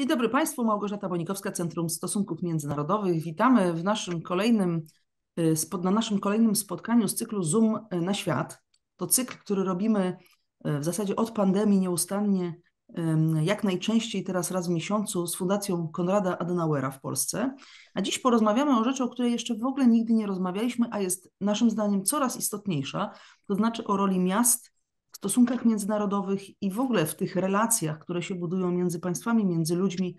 Dzień dobry Państwu, Małgorzata Bonikowska, Centrum Stosunków Międzynarodowych. Witamy w naszym kolejnym, y, na naszym kolejnym spotkaniu z cyklu Zoom na świat. To cykl, który robimy y, w zasadzie od pandemii nieustannie, jak najczęściej teraz raz w miesiącu z Fundacją Konrada Adenauera w Polsce. A dziś porozmawiamy o rzeczy, o której jeszcze w ogóle nigdy nie rozmawialiśmy, a jest naszym zdaniem coraz istotniejsza, to znaczy o roli miast stosunkach międzynarodowych i w ogóle w tych relacjach, które się budują między państwami, między ludźmi,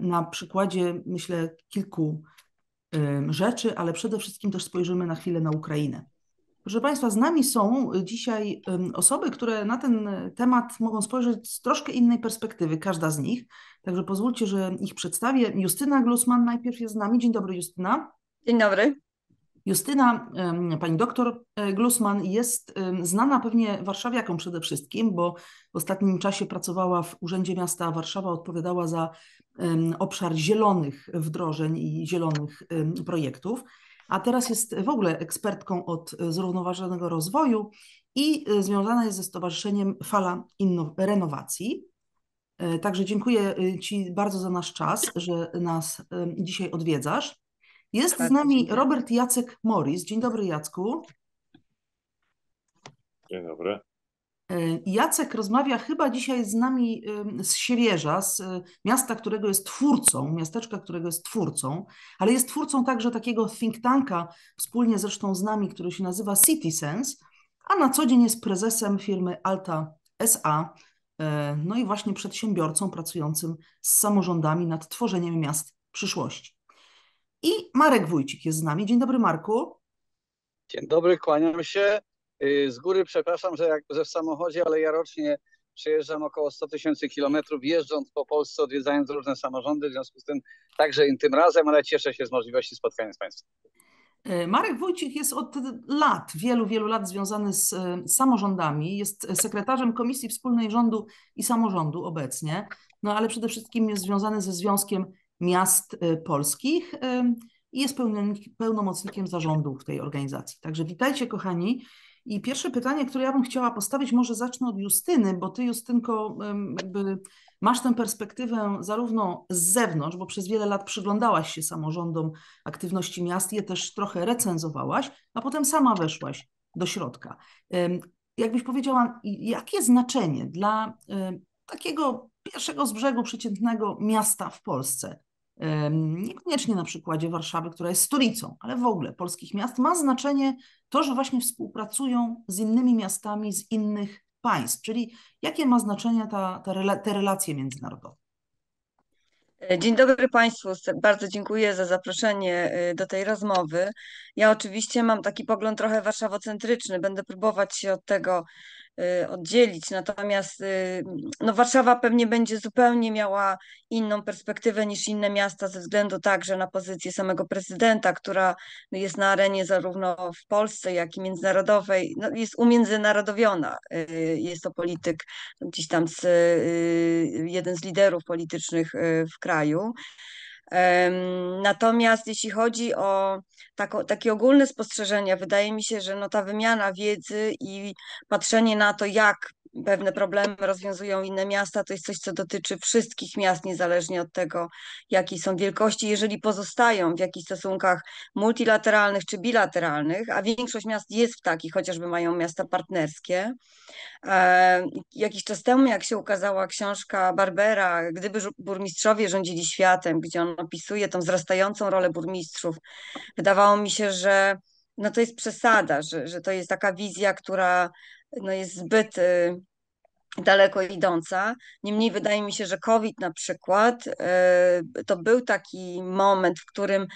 na przykładzie, myślę, kilku rzeczy, ale przede wszystkim też spojrzymy na chwilę na Ukrainę. Proszę Państwa, z nami są dzisiaj osoby, które na ten temat mogą spojrzeć z troszkę innej perspektywy, każda z nich. Także pozwólcie, że ich przedstawię. Justyna Glusman najpierw jest z nami. Dzień dobry, Justyna. Dzień dobry. Justyna, pani doktor e, Glusman jest znana pewnie warszawiakom przede wszystkim, bo w ostatnim czasie pracowała w Urzędzie Miasta Warszawa, odpowiadała za obszar zielonych wdrożeń i zielonych projektów, a teraz jest w ogóle ekspertką od zrównoważonego rozwoju i e, związana jest ze Stowarzyszeniem Fala Inno Renowacji. E, także dziękuję Ci bardzo za nasz czas, że nas dzisiaj odwiedzasz. Jest z nami Robert Jacek Morris. Dzień dobry, Jacku. Dzień dobry. E, Jacek rozmawia chyba dzisiaj z nami z Siewierza, z e, miasta, którego jest twórcą, miasteczka, którego jest twórcą, ale jest twórcą także takiego think tanka, wspólnie zresztą z nami, który się nazywa CitySense, a na co dzień jest prezesem firmy Alta SA, e, no i właśnie przedsiębiorcą pracującym z samorządami nad tworzeniem miast przyszłości. I Marek Wójcik jest z nami. Dzień dobry, Marku. Dzień dobry, kłaniam się. Y, z góry przepraszam, że, jak, że w samochodzie, ale ja rocznie przejeżdżam około 100 tysięcy kilometrów, jeżdżąc po Polsce, odwiedzając różne samorządy, w związku z tym także i tym razem, ale cieszę się z możliwości spotkania z Państwem. Y, Marek Wójcik jest od lat, wielu, wielu lat związany z y, samorządami. Jest sekretarzem Komisji Wspólnej Rządu i Samorządu obecnie, no ale przede wszystkim jest związany ze Związkiem miast y, polskich y, i jest pełnomocnikiem zarządu w tej organizacji. Także witajcie, kochani. I pierwsze pytanie, które ja bym chciała postawić, może zacznę od Justyny, bo ty, Justynko, jakby masz tę perspektywę zarówno z zewnątrz, bo przez wiele lat przyglądałaś się samorządom aktywności miast, je też trochę recenzowałaś, a potem sama weszłaś do środka. Jakbyś powiedziała, jakie znaczenie dla takiego pierwszego z brzegu przeciętnego miasta w Polsce niekoniecznie na przykładzie Warszawy, która jest stolicą, ale w ogóle polskich miast, ma znaczenie to, że właśnie współpracują z innymi miastami z innych państw, czyli jakie ma znaczenie ta, ta, te relacje międzynarodowe. Dzień dobry Państwu, bardzo dziękuję za zaproszenie y, do tej rozmowy. Ja oczywiście mam taki pogląd trochę warszawocentryczny, będę próbować się od tego oddzielić. Natomiast y, no, Warszawa pewnie będzie zupełnie miała inną perspektywę niż inne miasta ze względu także na pozycję samego prezydenta, która jest na arenie zarówno w Polsce, jak i międzynarodowej, no, jest umiędzynarodowiona. Y, jest to polityk gdzieś tam z, jeden z liderów politycznych w kraju. Natomiast jeśli chodzi o takie ogólne spostrzeżenia, wydaje mi się, że no ta wymiana wiedzy i patrzenie na to, jak pewne problemy rozwiązują inne miasta, to jest coś, co dotyczy wszystkich miast, niezależnie od tego, jakiej są wielkości, jeżeli pozostają w jakichś stosunkach multilateralnych czy bilateralnych, a większość miast jest w takich, chociażby mają miasta partnerskie. Jakiś czas temu, jak się ukazała książka Barbera, Gdyby burmistrzowie rządzili światem, gdzie on opisuje tą wzrastającą rolę burmistrzów, wydawało mi się, że no to jest przesada, że, że to jest taka wizja, która no jest zbyt y, daleko idąca. Niemniej wydaje mi się, że COVID na przykład y, to był taki moment, w którym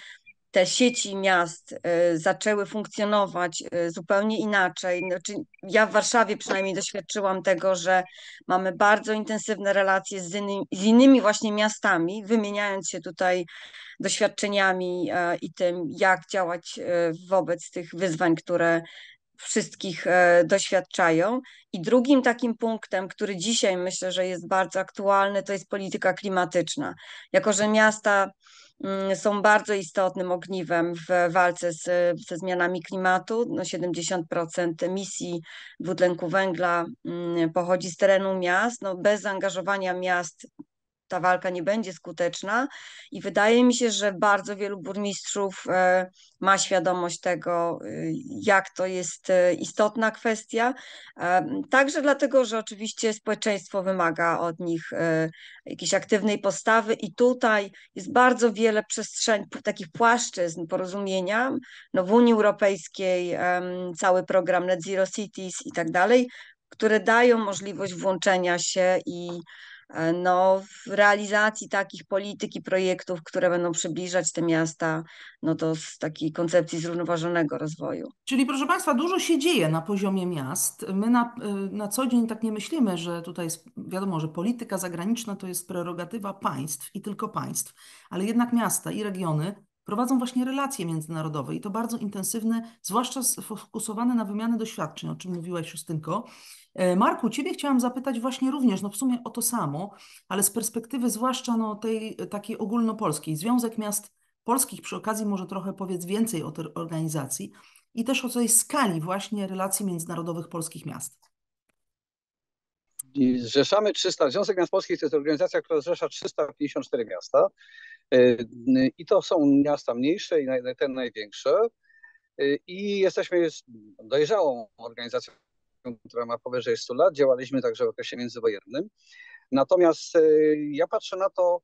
te sieci miast y, zaczęły funkcjonować zupełnie inaczej. Znaczy, ja w Warszawie przynajmniej doświadczyłam tego, że mamy bardzo intensywne relacje z, innymi, z innymi właśnie miastami, wymieniając się tutaj doświadczeniami i tym, jak działać wobec tych wyzwań, które wszystkich e, doświadczają. I drugim takim punktem, który dzisiaj myślę, że jest bardzo aktualny, to jest polityka klimatyczna. Jako, że miasta są bardzo istotnym ogniwem w walce z, ze zmianami klimatu. No 70% emisji dwutlenku węgla mm, pochodzi z terenu miast. No bez zaangażowania miast ta walka nie będzie skuteczna i wydaje mi się, że bardzo wielu burmistrzów e, ma świadomość tego, y, jak to jest e, istotna kwestia. Także dlatego, że oczywiście społeczeństwo wymaga od nich jakiejś aktywnej postawy i tutaj jest bardzo wiele przestrzeni, takich płaszczyzn porozumienia. No w Unii Europejskiej cały program Net Zero Cities i tak dalej, które dają możliwość włączenia się i e, no, w realizacji takich polityk i projektów, które będą przybliżać te miasta no z takiej koncepcji zrównoważonego rozwoju. Czyli proszę Państwa, dużo się dzieje na poziomie miast. My na, e, na co dzień tak nie myślimy, że tutaj jest, wiadomo, że polityka zagraniczna to jest prerogatywa państw i tylko państw, ale jednak miasta i regiony prowadzą właśnie relacje międzynarodowe i to bardzo intensywne, zwłaszcza sfokusowane na wymianę doświadczeń, o czym mówiłaś Justynko. E, Marku, Ciebie chciałam zapytać właśnie również, no w sumie o to samo, ale z perspektywy zwłaszcza no, tej takiej ogólnopolskiej. Związek Miast Polskich przy okazji może trochę powiedz więcej o tej organizacji i też o tej skali właśnie relacji międzynarodowych polskich miast. Zrzeszamy 300, Związek Miast Polskich to jest organizacja, która zrzesza 354 miasta e, i to są miasta mniejsze i te największe e, i jesteśmy dojrzałą organizacją która ma powyżej 100 lat. Działaliśmy także w okresie międzywojennym. Natomiast e, ja patrzę na to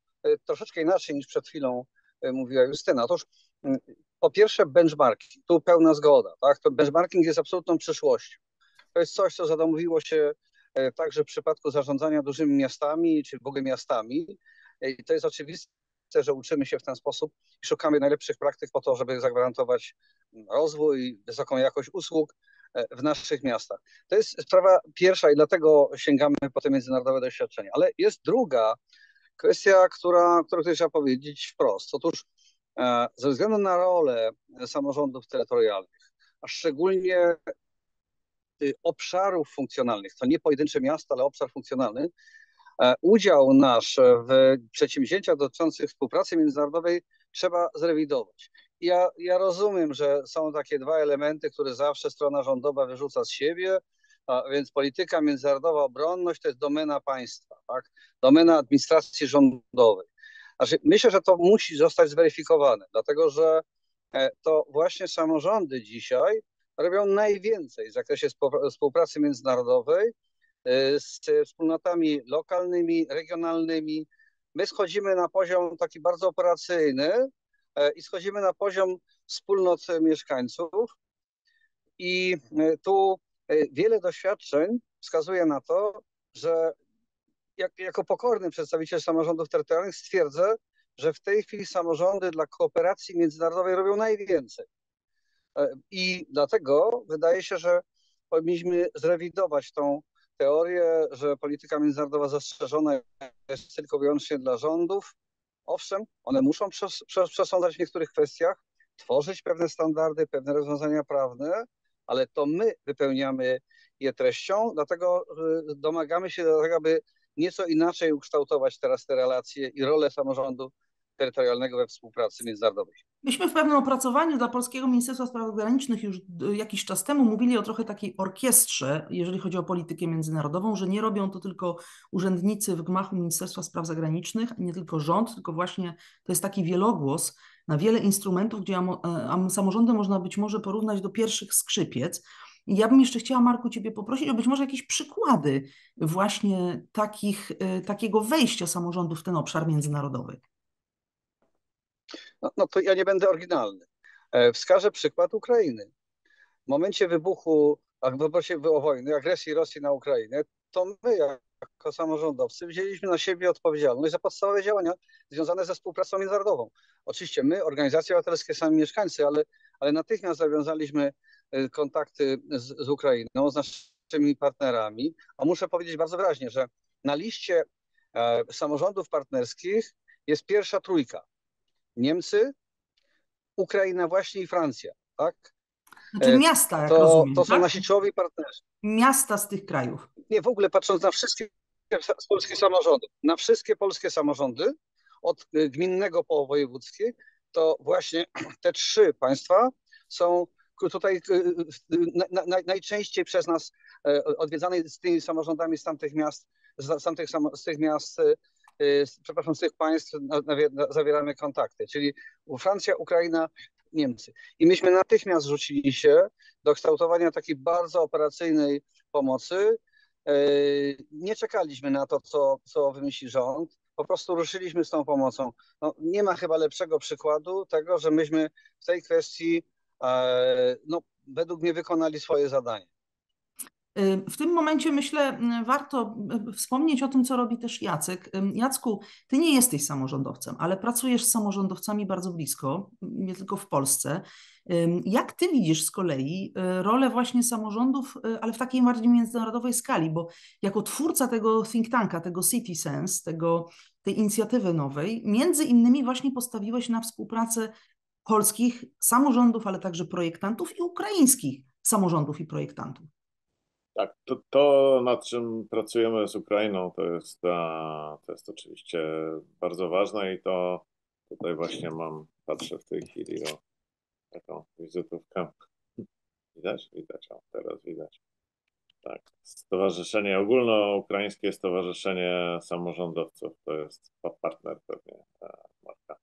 troszeczkę inaczej niż przed chwilą mówiła Justyna. Otóż po pierwsze benchmarking, tu pełna zgoda, tak? To benchmarking jest absolutną przyszłością. To jest coś, co zadomowiło się także w przypadku zarządzania dużymi miastami, czy w ogóle miastami. I to jest oczywiste, że uczymy się w ten sposób i szukamy najlepszych praktyk po to, żeby zagwarantować rozwój, wysoką jakość usług, w naszych miastach. To jest sprawa pierwsza i dlatego sięgamy po te międzynarodowe doświadczenia. Ale jest druga kwestia, która, którą trzeba powiedzieć wprost. Otóż e, ze względu na rolę samorządów terytorialnych, a szczególnie obszarów funkcjonalnych, to nie pojedyncze miasta, ale obszar funkcjonalny, e, udział nasz w przedsięwzięciach dotyczących współpracy międzynarodowej trzeba zrewidować. Ja, ja rozumiem, że są takie dwa elementy, które zawsze strona rządowa wyrzuca z siebie, a więc polityka międzynarodowa, obronność to jest domena państwa, tak? domena administracji rządowej. Znaczy, myślę, że to musi zostać zweryfikowane, dlatego że e, to właśnie samorządy dzisiaj robią najwięcej w zakresie współpracy międzynarodowej e, z wspólnotami lokalnymi, regionalnymi. My schodzimy na poziom taki bardzo operacyjny, E, i schodzimy na poziom wspólnot mieszkańców. I e, tu e, wiele doświadczeń wskazuje na to, że jak, jako pokorny przedstawiciel samorządów terytorialnych stwierdzę, że w tej chwili samorządy dla kooperacji międzynarodowej robią najwięcej. I dlatego wydaje się, że powinniśmy zrewidować tą teorię, że polityka międzynarodowa zastrzeżona jest tylko wyłącznie dla rządów, Owszem, one muszą przes przesądzać w niektórych kwestiach, tworzyć pewne standardy, pewne rozwiązania prawne, ale to my wypełniamy je treścią, dlatego domagamy się do aby nieco inaczej ukształtować teraz te relacje i rolę samorządu terytorialnego we współpracy międzynarodowej. Myśmy w pewnym opracowaniu dla Polskiego Ministerstwa Spraw Zagranicznych już jakiś czas temu mówili o trochę takiej orkiestrze, jeżeli chodzi o politykę międzynarodową, że nie robią to tylko urzędnicy w gmachu Ministerstwa Spraw Zagranicznych, nie tylko rząd, tylko właśnie to jest taki wielogłos na wiele instrumentów, gdzie e, samorządy można być może porównać do pierwszych skrzypiec. Ja bym jeszcze chciała, Marku, Ciebie poprosić o być może jakieś przykłady właśnie takich, e, takiego wejścia samorządu w ten obszar międzynarodowy. No, no to ja nie będę oryginalny. E, wskażę przykład Ukrainy. W momencie wybuchu, w wojny, agresji Rosji na Ukrainę, to my jako samorządowcy wzięliśmy na siebie odpowiedzialność za podstawowe działania związane ze współpracą międzynarodową. Oczywiście my, organizacje obywatelskie, sami mieszkańcy, ale, ale natychmiast zawiązaliśmy e, kontakty z, z Ukrainą, z naszymi partnerami, a muszę powiedzieć bardzo wyraźnie, że na liście e, samorządów partnerskich jest pierwsza trójka. Niemcy, Ukraina właśnie i Francja, tak? Znaczy e, miasta, jak to, rozumiem, To są tak? nasi czołowi partnerzy. Miasta z tych krajów. Nie, w ogóle patrząc na wszystkie polskie samorządy, na wszystkie polskie samorządy, od e, gminnego po wojewódzkie, to właśnie te trzy państwa są tutaj e, najczęściej przez nas odwiedzane z tymi samorządami z tamtych miast, z, tamtych, z tych miast przepraszam, z tych państw zawieramy kontakty, czyli Francja, Ukraina, Niemcy. I myśmy natychmiast rzucili się do kształtowania takiej bardzo operacyjnej pomocy. Nie czekaliśmy na to, co, co wymyśli rząd. Po prostu ruszyliśmy z tą pomocą. No, nie ma chyba lepszego przykładu tego, że myśmy w tej kwestii no, według mnie wykonali swoje zadanie. W tym momencie myślę, warto wspomnieć o tym, co robi też Jacek. Jacku, ty nie jesteś samorządowcem, ale pracujesz z samorządowcami bardzo blisko, nie tylko w Polsce. Jak ty widzisz z kolei y, rolę właśnie samorządów, y, ale w takiej bardziej międzynarodowej skali, bo jako twórca tego think tanka, tego City Sense, tego, tej inicjatywy nowej, między innymi właśnie postawiłeś na współpracę polskich samorządów, ale także projektantów i ukraińskich samorządów i projektantów. Tak, to, to nad czym pracujemy z Ukrainą, to jest, to jest oczywiście bardzo ważne i to tutaj właśnie mam, patrzę w tej chwili o taką wizytówkę. Widać? Widać, o, teraz widać. Tak, Stowarzyszenie Ogólnoukraińskie Stowarzyszenie Samorządowców to jest partner pewnie marka.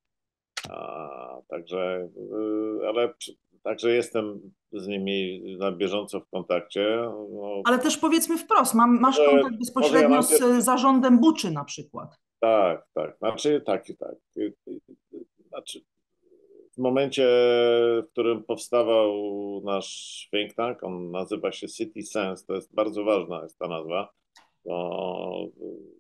A, także, y, ale Także jestem z nimi na bieżąco w kontakcie. No, Ale też powiedzmy wprost, mam, masz kontakt bezpośrednio ja z zarządem Buczy na przykład. Tak, tak. Znaczy tak i tak. Znaczy, w momencie, w którym powstawał nasz think tank, on nazywa się City Sense, to jest bardzo ważna jest ta nazwa, to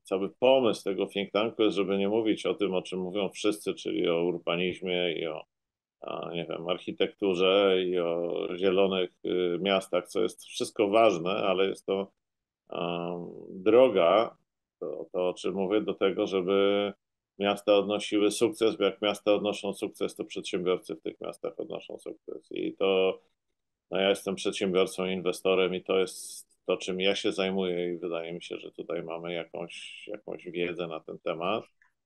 cały pomysł tego think tanku jest, żeby nie mówić o tym, o czym mówią wszyscy, czyli o urbanizmie i o nie wiem, architekturze i o zielonych y, miastach, co jest wszystko ważne, ale jest to droga, to, to o czym mówię, do tego, żeby miasta odnosiły sukces, bo jak miasta odnoszą sukces, to przedsiębiorcy w tych miastach odnoszą sukces. I to no ja jestem przedsiębiorcą, inwestorem i to jest to, czym ja się zajmuję i wydaje mi się, że tutaj mamy jakąś, jakąś wiedzę na ten temat.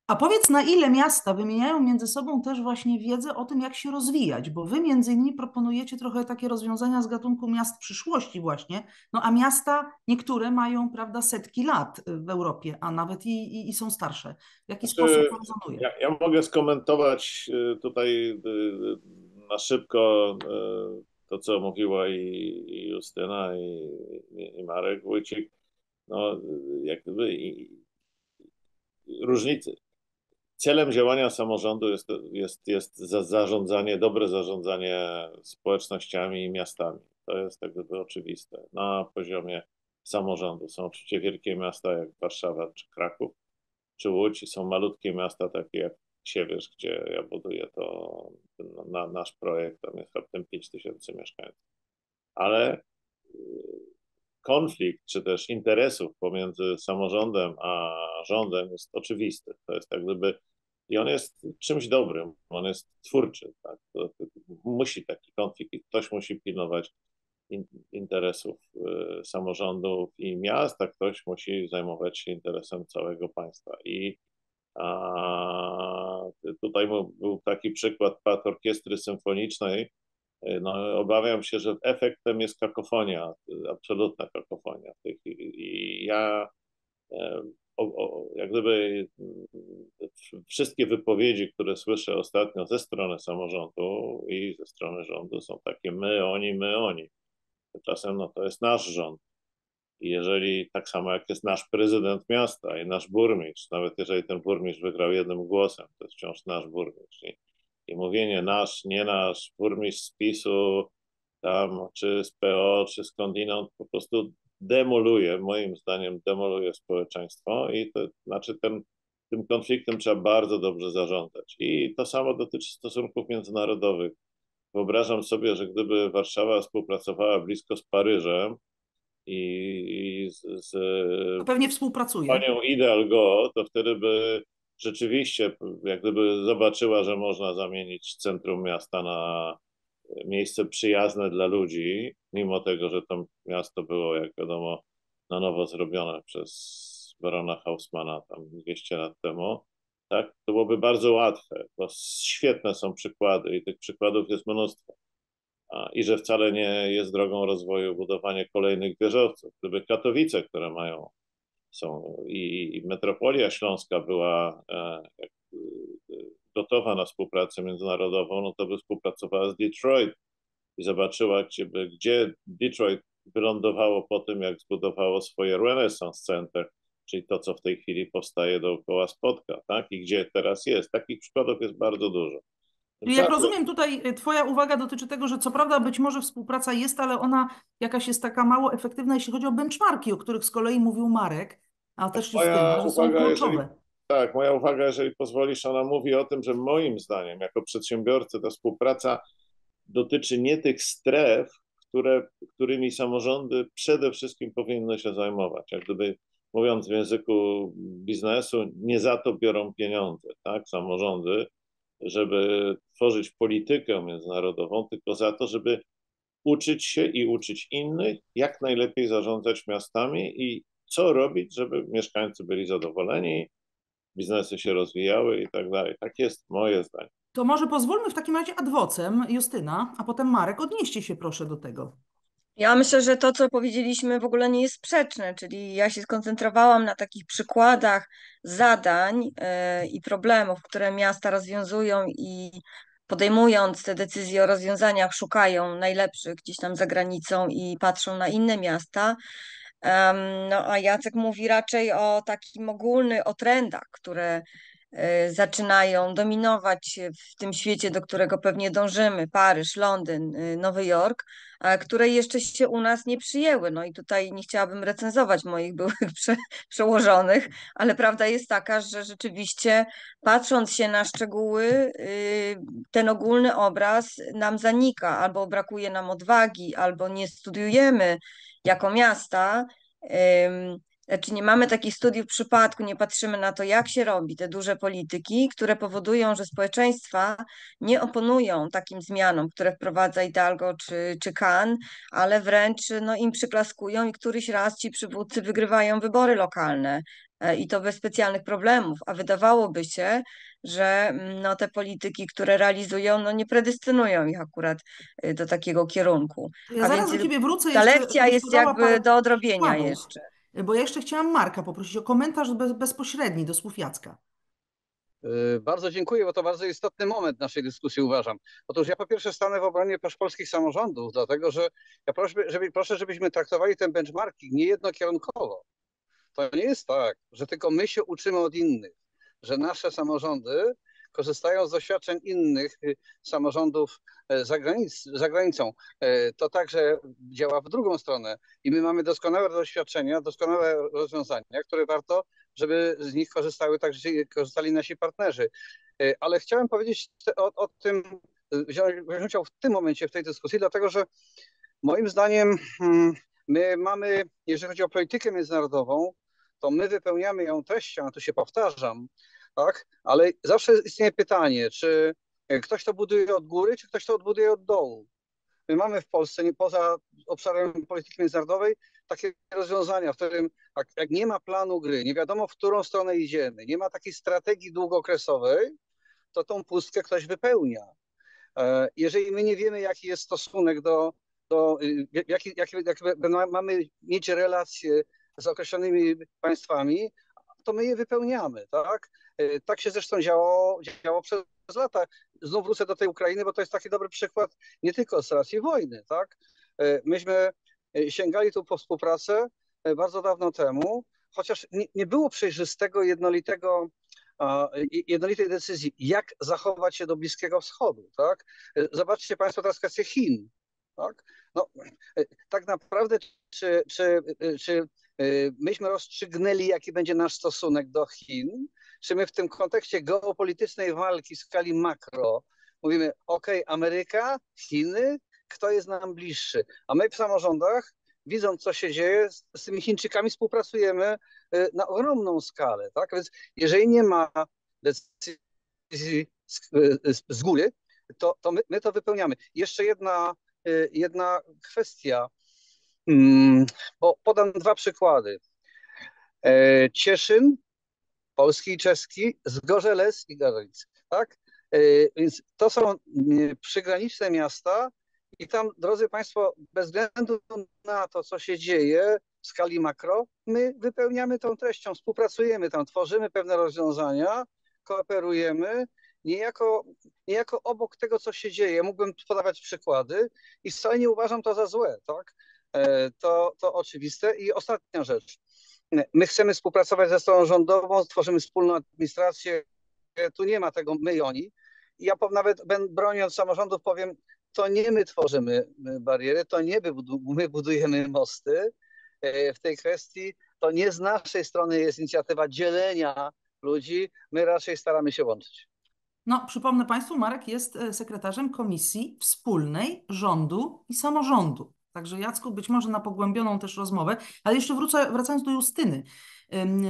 A powiedz, na ile miasta wymieniają między sobą też właśnie wiedzę o tym, jak się rozwijać, bo wy między innymi proponujecie trochę takie rozwiązania z gatunku miast przyszłości właśnie, no a miasta niektóre mają, prawda, setki lat w Europie, a nawet i, i, i są starsze. W jaki znaczy, sposób to rezonuje? Ja, ja, mogę skomentować y, tutaj y, na szybko y, to, co mówiła i, i Justyna, i, i Marek Wójcik. No, jakby i, różnicy celem działania samorządu jest, jest, jest zarządzanie, dobre zarządzanie społecznościami i miastami. To jest tak oczywiste. Na poziomie samorządu są oczywiście wielkie miasta jak Warszawa czy Kraków czy Łódź i są malutkie miasta takie jak Siewierz, gdzie ja buduję to, na, nasz projekt, tam jest raptem 5 tysięcy mieszkańców. Ale konflikt czy też interesów pomiędzy samorządem a rządem jest oczywisty. To jest tak gdyby i on jest czymś dobrym, on jest twórczy. Tak? To, to musi taki konflikt i ktoś musi pilnować in, interesów y, samorządów i miast, a ktoś musi zajmować się interesem całego państwa. I a, tutaj był taki przykład pat orkiestry symfonicznej, no, obawiam się, że efektem jest kakofonia, absolutna kakofonia w tej chwili. I ja o, o, jak gdyby wszystkie wypowiedzi, które słyszę ostatnio ze strony samorządu i ze strony rządu są takie my, oni, my, oni. Czasem no, to jest nasz rząd. I jeżeli tak samo jak jest nasz prezydent miasta i nasz burmistrz, nawet jeżeli ten burmistrz wygrał jednym głosem, to jest wciąż nasz burmistrz. I, i mówienie nasz, nie nasz, burmistrz z PiSu, tam, czy z PO, czy skądinąd, po prostu demoluje, moim zdaniem, demoluje społeczeństwo i to znaczy ten, tym konfliktem trzeba bardzo dobrze zarządzać. I to samo dotyczy stosunków międzynarodowych. Wyobrażam sobie, że gdyby Warszawa współpracowała blisko z Paryżem i, i z, z pewnie współpracuje. panią Ideal Go, to wtedy by rzeczywiście, jak gdyby zobaczyła, że można zamienić centrum miasta na miejsce przyjazne dla ludzi, mimo tego, że to miasto było, jak wiadomo, na nowo zrobione przez barona Hausmana tam 200 lat temu, tak, to byłoby bardzo łatwe, bo świetne są przykłady i tych przykładów jest mnóstwo. I że wcale nie jest drogą rozwoju budowanie kolejnych wieżowców. Gdyby Katowice, które mają są i, i metropolia śląska była gotowa na współpracę międzynarodową, no to by współpracowała z Detroit i zobaczyła, gdzie, gdzie Detroit wylądowało po tym, jak zbudowało swoje Renaissance Center, czyli to, co w tej chwili powstaje dookoła Spotka, tak? I gdzie teraz jest. Takich przykładów jest bardzo dużo. Jak rozumiem, tutaj y, Twoja uwaga dotyczy tego, że co prawda być może współpraca jest, ale ona jakaś jest taka mało efektywna, jeśli chodzi o benchmarki, o których z kolei mówił Marek, a też Justyna, że są kluczowe. Jeżeli, tak, moja uwaga, jeżeli pozwolisz, ona mówi o tym, że moim zdaniem, jako przedsiębiorcy, ta współpraca dotyczy nie tych stref, które, którymi samorządy przede wszystkim powinny się zajmować. Jak gdyby mówiąc w języku biznesu, nie za to biorą pieniądze, tak, samorządy, żeby tworzyć politykę międzynarodową, tylko za to, żeby uczyć się i uczyć innych, jak najlepiej zarządzać miastami i co robić, żeby mieszkańcy byli zadowoleni, biznesy się rozwijały i tak dalej. Tak jest moje zdanie. To może pozwólmy w takim razie adwocem, Justyna, a potem Marek, odnieście się proszę do tego. Ja myślę, że to, co powiedzieliśmy, w ogóle nie jest sprzeczne, czyli ja się skoncentrowałam na takich przykładach zadań yy, i problemów, które miasta rozwiązują i podejmując te decyzje o rozwiązaniach, szukają najlepszych gdzieś tam za granicą i patrzą na inne miasta. No a Jacek mówi raczej o takim ogólny, o trendach, które e, zaczynają dominować w tym świecie, do którego pewnie dążymy, Paryż, Londyn, e, Nowy Jork, które jeszcze się u nas nie przyjęły. No i tutaj nie chciałabym recenzować moich byłych prze, przełożonych, ale prawda jest taka, że rzeczywiście patrząc się na szczegóły, y, ten ogólny obraz nam zanika, albo brakuje nam odwagi, albo nie studiujemy jako miasta, znaczy nie mamy takich studiów przypadku, nie patrzymy na to, jak się robi te duże polityki, które powodują, że społeczeństwa nie oponują takim zmianom, które wprowadza Hidalgo czy, czy Kan, ale wręcz no, im przyklaskują i któryś raz ci przywódcy wygrywają wybory lokalne i to bez specjalnych problemów, a wydawałoby się, że mm, no, te polityki, które realizują, no, nie predestynują ich akurat y, do takiego kierunku. Ja a zaraz więc do ciebie wrócę. Ta lekcja jest jakby do odrobienia jeszcze. Bo ja jeszcze chciałam Marka poprosić o komentarz bez, bezpośredni do słów Jacka. Y, bardzo dziękuję, bo to bardzo istotny moment naszej dyskusji uważam. Otóż ja po pierwsze stanę w obronie polskich samorządów, dlatego że ja proszę, żeby, proszę, żebyśmy traktowali ten benchmarking nie jednokierunkowo. To nie jest tak, że tylko my się uczymy od innych, że nasze samorządy korzystają z doświadczeń innych y, samorządów e, za, granic, za granicą. E, to także działa w drugą stronę i my mamy doskonałe doświadczenia, doskonałe rozwiązania, które warto, żeby z nich korzystały także korzystali nasi partnerzy. E, ale chciałem powiedzieć o, o tym, wziąć udział w tym momencie w tej dyskusji, dlatego że moim zdaniem hmm, my mamy, jeżeli chodzi o politykę międzynarodową, to my wypełniamy ją treścią, a tu się powtarzam, tak? Ale zawsze istnieje pytanie, czy ktoś to buduje od góry, czy ktoś to odbuduje od dołu. My mamy w Polsce, nie poza obszarem polityki międzynarodowej, takie rozwiązania, w którym jak, jak nie ma planu gry, nie wiadomo, w którą stronę idziemy, nie ma takiej strategii długookresowej, to tą pustkę ktoś wypełnia. E, jeżeli my nie wiemy, jaki jest stosunek do, do jaki, jaki, jaki mamy mieć relacje z określonymi państwami, to my je wypełniamy, tak? E, tak się zresztą działo, działo przez lata. Znów wrócę do tej Ukrainy, bo to jest taki dobry przykład nie tylko z racji wojny, tak? E, myśmy e, sięgali tu po współpracę bardzo dawno temu, chociaż nie, nie było przejrzystego, jednolitego jednolitej decyzji, jak zachować się do Bliskiego Wschodu. Tak? Zobaczcie Państwo teraz kwestię Chin. Tak, no, tak naprawdę, czy, czy, czy myśmy rozstrzygnęli, jaki będzie nasz stosunek do Chin, czy my w tym kontekście geopolitycznej walki w skali makro mówimy, ok, Ameryka, Chiny, kto jest nam bliższy? A my w samorządach, widząc co się dzieje, z, z tymi Chińczykami współpracujemy y, na ogromną skalę. Tak? Więc jeżeli nie ma decyzji z, y, z góry, to, to my, my, to wypełniamy. Jeszcze jedna, y, jedna kwestia, bo podam dwa przykłady. E, Cieszyn polski i czeski, Zgorzelec i Gorlic, tak? E, więc to są przygraniczne miasta i tam, drodzy Państwo, bez względu na to, co się dzieje, w skali makro, my wypełniamy tą treścią, współpracujemy tam, tworzymy pewne rozwiązania, kooperujemy, niejako, niejako obok tego, co się dzieje. Mógłbym podawać przykłady i wcale nie uważam to za złe, tak? E, to, to oczywiste. I ostatnia rzecz. My chcemy współpracować ze stroną rządową, tworzymy wspólną administrację. Tu nie ma tego my i oni. Ja nawet broniąc samorządów powiem, to nie my tworzymy bariery, to nie my budujemy mosty e, w tej kwestii. To nie z naszej strony jest inicjatywa dzielenia ludzi, my raczej staramy się łączyć. No, przypomnę Państwu, Marek jest e, sekretarzem Komisji Wspólnej Rządu i Samorządu. Także Jacku, być może na pogłębioną też rozmowę, ale jeszcze wrócę, wracając do Justyny,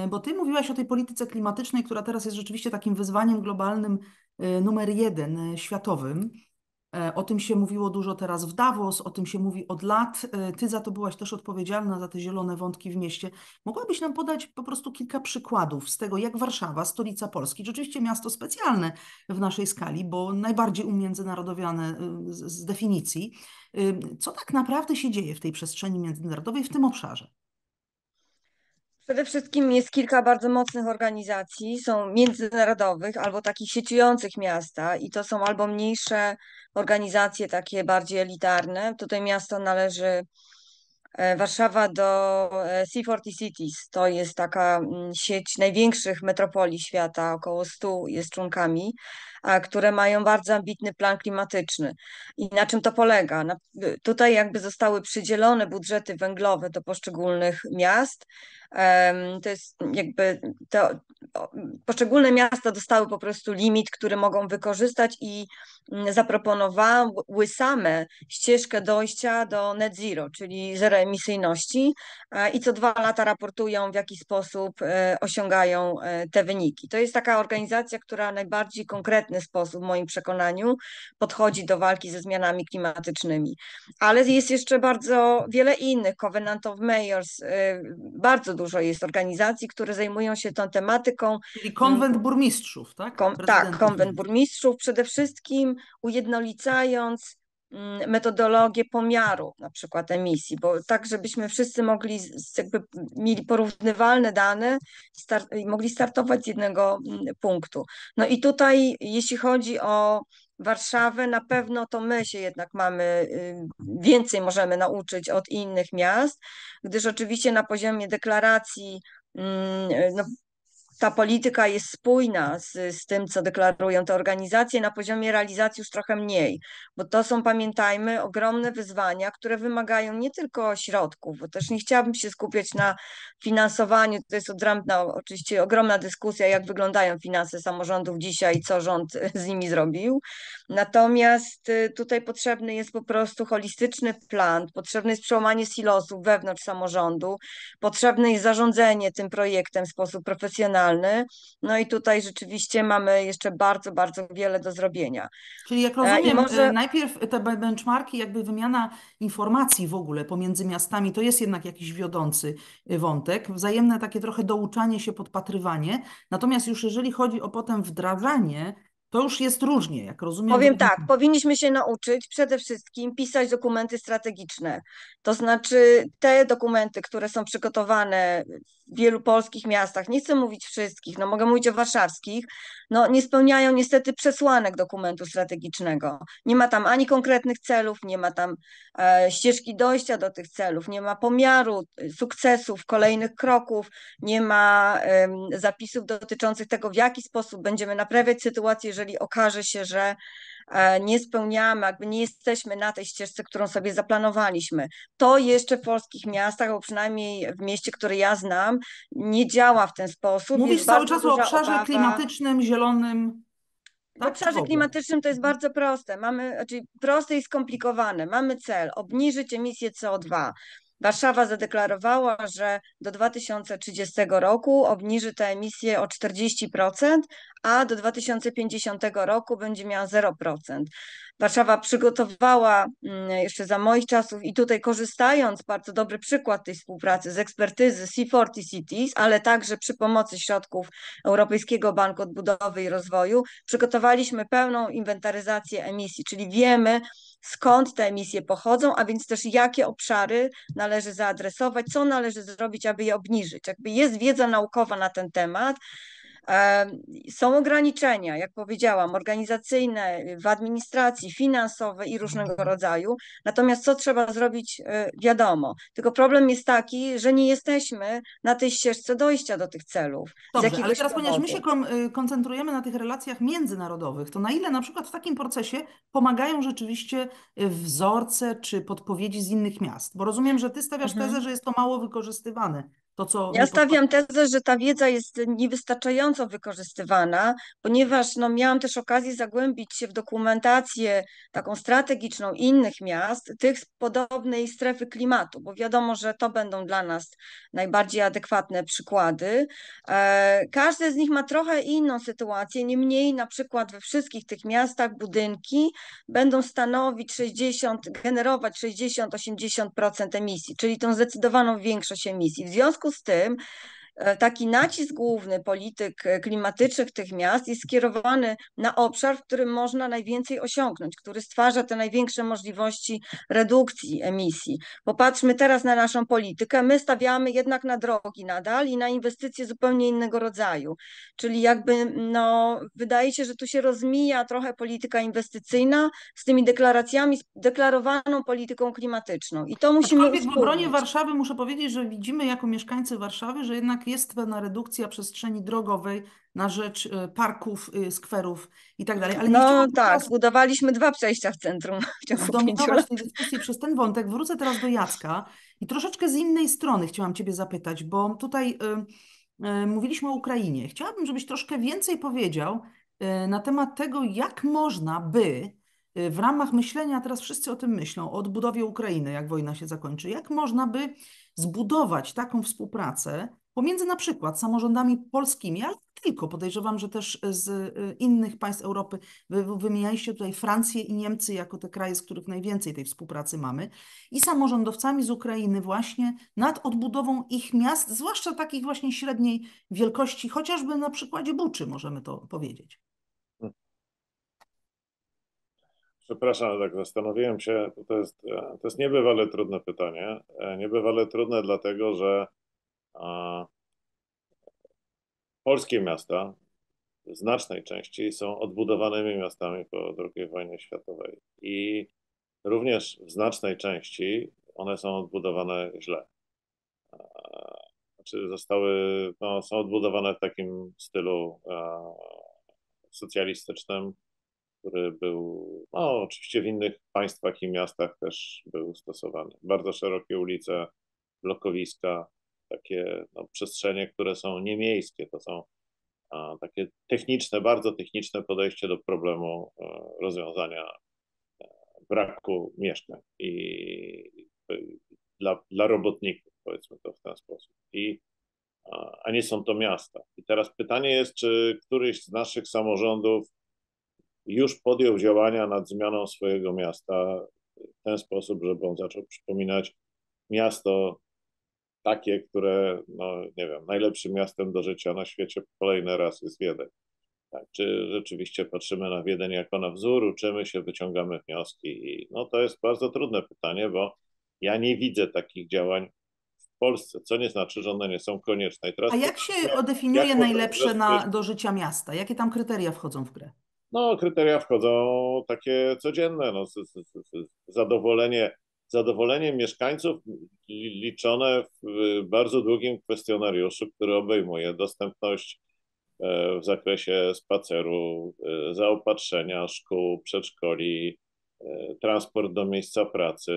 bo Ty mówiłaś o tej polityce klimatycznej, która teraz jest rzeczywiście takim wyzwaniem globalnym e, numer jeden e, światowym. E, o tym się mówiło dużo teraz w Davos, o tym się mówi od lat. E, ty za to byłaś też odpowiedzialna, za te zielone wątki w mieście. Mogłabyś nam podać po prostu kilka przykładów z tego, jak Warszawa, stolica Polski, rzeczywiście miasto specjalne w naszej skali, bo najbardziej umiędzynarodowiane e, z, z definicji. Co tak naprawdę się dzieje w tej przestrzeni międzynarodowej, w tym obszarze? Przede wszystkim jest kilka bardzo mocnych organizacji, są międzynarodowych albo takich sieciujących miasta i to są albo mniejsze organizacje, takie bardziej elitarne. Tutaj miasto należy Warszawa do e, C40 Cities. To jest taka mm, sieć największych metropolii świata, około 100 jest członkami, które mają bardzo ambitny plan klimatyczny. I na czym to polega? Tutaj jakby zostały przydzielone budżety węglowe do poszczególnych miast to jest jakby to, poszczególne miasta dostały po prostu limit, który mogą wykorzystać i zaproponowały same ścieżkę dojścia do net zero, czyli zeroemisyjności i co dwa lata raportują, w jaki sposób e, osiągają e, te wyniki. To jest taka organizacja, która w najbardziej konkretny sposób, w moim przekonaniu, podchodzi do walki ze zmianami klimatycznymi. Ale jest jeszcze bardzo wiele innych, Covenant of Mayors, e, bardzo dużo jest organizacji, które zajmują się tą tematyką. Czyli konwent burmistrzów, tak? Kom, tak, konwent burmistrzów przede wszystkim ujednolicając mm, metodologię pomiaru na przykład emisji, bo tak, żebyśmy wszyscy mogli jakby mieli porównywalne dane start, mogli startować z jednego mm, punktu. No i tutaj jeśli chodzi o Warszawę, na pewno to my się jednak mamy, y, więcej możemy nauczyć od innych miast, gdyż oczywiście na poziomie deklaracji mm, no, ta polityka jest spójna z, z tym, co deklarują te organizacje, na poziomie realizacji już trochę mniej, bo to są, pamiętajmy, ogromne wyzwania, które wymagają nie tylko środków, bo też nie chciałabym się skupiać na finansowaniu, to jest odrębna, oczywiście ogromna dyskusja, jak wyglądają finanse samorządów dzisiaj i co rząd z nimi zrobił, natomiast y, tutaj potrzebny jest po prostu holistyczny plan, potrzebne jest przełamanie silosów wewnątrz samorządu, potrzebne jest zarządzanie tym projektem w sposób profesjonalny, no i tutaj rzeczywiście mamy jeszcze bardzo, bardzo wiele do zrobienia. Czyli jak rozumiem, może... najpierw te benchmarki, jakby wymiana informacji w ogóle pomiędzy miastami, to jest jednak jakiś wiodący wątek, wzajemne takie trochę douczanie się, podpatrywanie. Natomiast już jeżeli chodzi o potem wdrażanie, to już jest różnie, jak rozumiem. Powiem tak, powinniśmy się nauczyć przede wszystkim pisać dokumenty strategiczne. To znaczy te dokumenty, które są przygotowane wielu polskich miastach, nie chcę mówić wszystkich, no mogę mówić o warszawskich, no nie spełniają niestety przesłanek dokumentu strategicznego. Nie ma tam ani konkretnych celów, nie ma tam e, ścieżki dojścia do tych celów, nie ma pomiaru sukcesów, kolejnych kroków, nie ma e, zapisów dotyczących tego, w jaki sposób będziemy naprawiać sytuację, jeżeli okaże się, że e, nie spełniamy, jakby nie jesteśmy na tej ścieżce, którą sobie zaplanowaliśmy. To jeszcze w polskich miastach, albo przynajmniej w mieście, które ja znam, nie działa w ten sposób. Mówisz cały czas o obszarze obawa. klimatycznym, zielonym. W tak, obszarze klimatycznym to jest bardzo proste. Mamy, znaczy proste i skomplikowane. Mamy cel obniżyć emisję CO2. Warszawa zadeklarowała, że do 2030 roku obniży te emisje o 40%, a do 2050 roku będzie miała 0%. Warszawa przygotowała mm, jeszcze za moich czasów i tutaj korzystając, bardzo dobry przykład tej współpracy z ekspertyzy C40 Cities, ale także przy pomocy środków Europejskiego Banku Odbudowy i Rozwoju, przygotowaliśmy pełną inwentaryzację emisji, czyli wiemy skąd te emisje pochodzą, a więc też jakie obszary należy zaadresować, co należy zrobić, aby je obniżyć. Jakby jest wiedza naukowa na ten temat, są ograniczenia, jak powiedziałam, organizacyjne, w administracji, finansowe i różnego rodzaju. Natomiast co trzeba zrobić, e, wiadomo. Tylko problem jest taki, że nie jesteśmy na tej ścieżce dojścia do tych celów. Dobrze, ale teraz ponieważ my się y, koncentrujemy na tych relacjach międzynarodowych, to na ile na przykład w takim procesie pomagają rzeczywiście y, wzorce czy podpowiedzi z innych miast? Bo rozumiem, że ty stawiasz mhm. tezę, że jest to mało wykorzystywane to, co ja stawiam tezę, że ta wiedza jest niewystarczająco wykorzystywana, ponieważ no, miałam też okazję zagłębić się w dokumentację taką strategiczną innych miast, tych z podobnej strefy klimatu, bo wiadomo, że to będą dla nas najbardziej adekwatne przykłady. E, każde z nich ma trochę inną sytuację, niemniej na przykład we wszystkich tych miastach budynki będą stanowić 60, generować 60-80% emisji, czyli tą zdecydowaną większość emisji. W związku związku z tym taki nacisk główny polityk e, klimatycznych tych miast jest skierowany na obszar, w którym można najwięcej osiągnąć, który stwarza te największe możliwości redukcji emisji. Popatrzmy teraz na naszą politykę. My stawiamy jednak na drogi nadal i na inwestycje zupełnie innego rodzaju. Czyli jakby no, wydaje się, że tu się rozmija trochę polityka inwestycyjna z tymi deklaracjami, z deklarowaną polityką klimatyczną. I to musimy Aczkolwiek w obronie Warszawy muszę powiedzieć, że widzimy jako mieszkańcy Warszawy, że jednak jest pewna redukcja przestrzeni drogowej na rzecz y, parków, y, skwerów i tak dalej. Ale no tak, teraz... budowaliśmy dwa przejścia w centrum w ciągu pięciu lat. tej dyskusji przez ten wątek. Wrócę teraz do Jacka i troszeczkę z innej strony chciałam Ciebie zapytać, bo tutaj y, y, mówiliśmy o Ukrainie. Chciałabym, żebyś troszkę więcej powiedział y, na temat tego, jak można by w ramach myślenia, teraz wszyscy o tym myślą, o odbudowie Ukrainy, jak wojna się zakończy, jak można by zbudować taką współpracę pomiędzy na przykład samorządami polskimi, ale tylko, podejrzewam, że też z y, innych państw Europy, wy wymienialiście tutaj Francję i Niemcy jako te kraje, z których najwięcej tej współpracy mamy, i samorządowcami z Ukrainy właśnie nad odbudową ich miast, zwłaszcza takich właśnie średniej wielkości, chociażby na przykładzie Buczy możemy to powiedzieć. Przepraszam, tak zastanowiłem się, to jest, to jest niebywale trudne pytanie. E, niebywale trudne dlatego, że polskie miasta w znacznej części są odbudowanymi miastami po II wojnie światowej i również w znacznej części one są odbudowane źle. Znaczy zostały, no, są odbudowane w takim stylu socjalistycznym, który był, no oczywiście w innych państwach i miastach też był stosowany. Bardzo szerokie ulice, blokowiska, takie no, przestrzenie, które są niemiejskie, to są a, takie techniczne, bardzo techniczne podejście do problemu a, e, rozwiązania a, e, braku mieszkań i dla, dla robotników, powiedzmy to w ten sposób. I, a nie są to miasta. I teraz pytanie jest, czy któryś z naszych samorządów już podjął działania nad zmianą swojego miasta w ten sposób, żeby on zaczął przypominać miasto takie, które, no nie wiem, najlepszym miastem do życia na świecie kolejny raz jest Wiedeń. Tak, czy rzeczywiście patrzymy na Wiedeń jako na wzór, uczymy się, wyciągamy wnioski i no to jest bardzo trudne pytanie, bo ja nie widzę takich działań w Polsce, co nie znaczy, że one nie są konieczne. A jak się definiuje najlepsze na, do życia miasta? Jakie tam kryteria wchodzą w grę? No, kryteria wchodzą takie codzienne, no, z, z, z, zadowolenie zadowolenie mieszkańców liczone w bardzo długim kwestionariuszu, który obejmuje dostępność e, w zakresie spaceru, e, zaopatrzenia, szkół, przedszkoli, e, transport do miejsca pracy,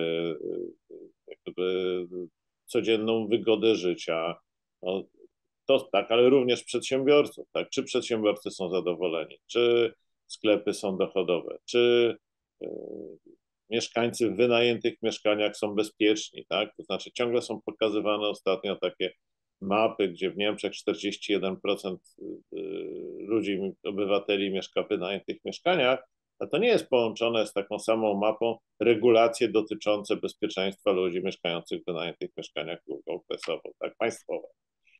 codzienną wygodę życia. No, to tak, ale również przedsiębiorców. Tak? Czy przedsiębiorcy są zadowoleni, czy sklepy są dochodowe, czy mieszkańcy w wynajętych mieszkaniach są bezpieczni, tak? To znaczy ciągle są pokazywane ostatnio takie mapy, gdzie w Niemczech 41% y, ludzi, obywateli mieszka w wynajętych mieszkaniach, a to nie jest połączone z taką samą mapą regulacje dotyczące bezpieczeństwa ludzi mieszkających w wynajętych mieszkaniach okresowo, tak, państwowe.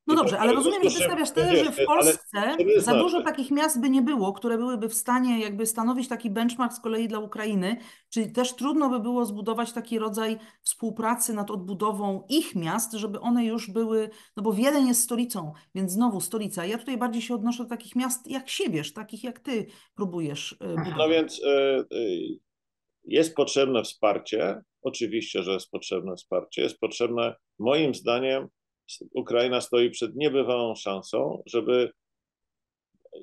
No dobrze, ale rozumiem, że ty stawiasz tezę, że w Polsce za dużo takich miast by nie było, które byłyby w stanie jakby stanowić taki benchmark z kolei dla Ukrainy, czyli też trudno by było zbudować taki rodzaj współpracy nad odbudową ich miast, żeby one już były, no bo Wiedeń jest stolicą, więc znowu stolica. Ja tutaj bardziej się odnoszę do takich miast jak siebież, takich jak ty próbujesz e, budować. No więc e, e, jest potrzebne wsparcie, oczywiście, że jest potrzebne wsparcie, jest potrzebne moim zdaniem Ukraina stoi przed niebywałą szansą, żeby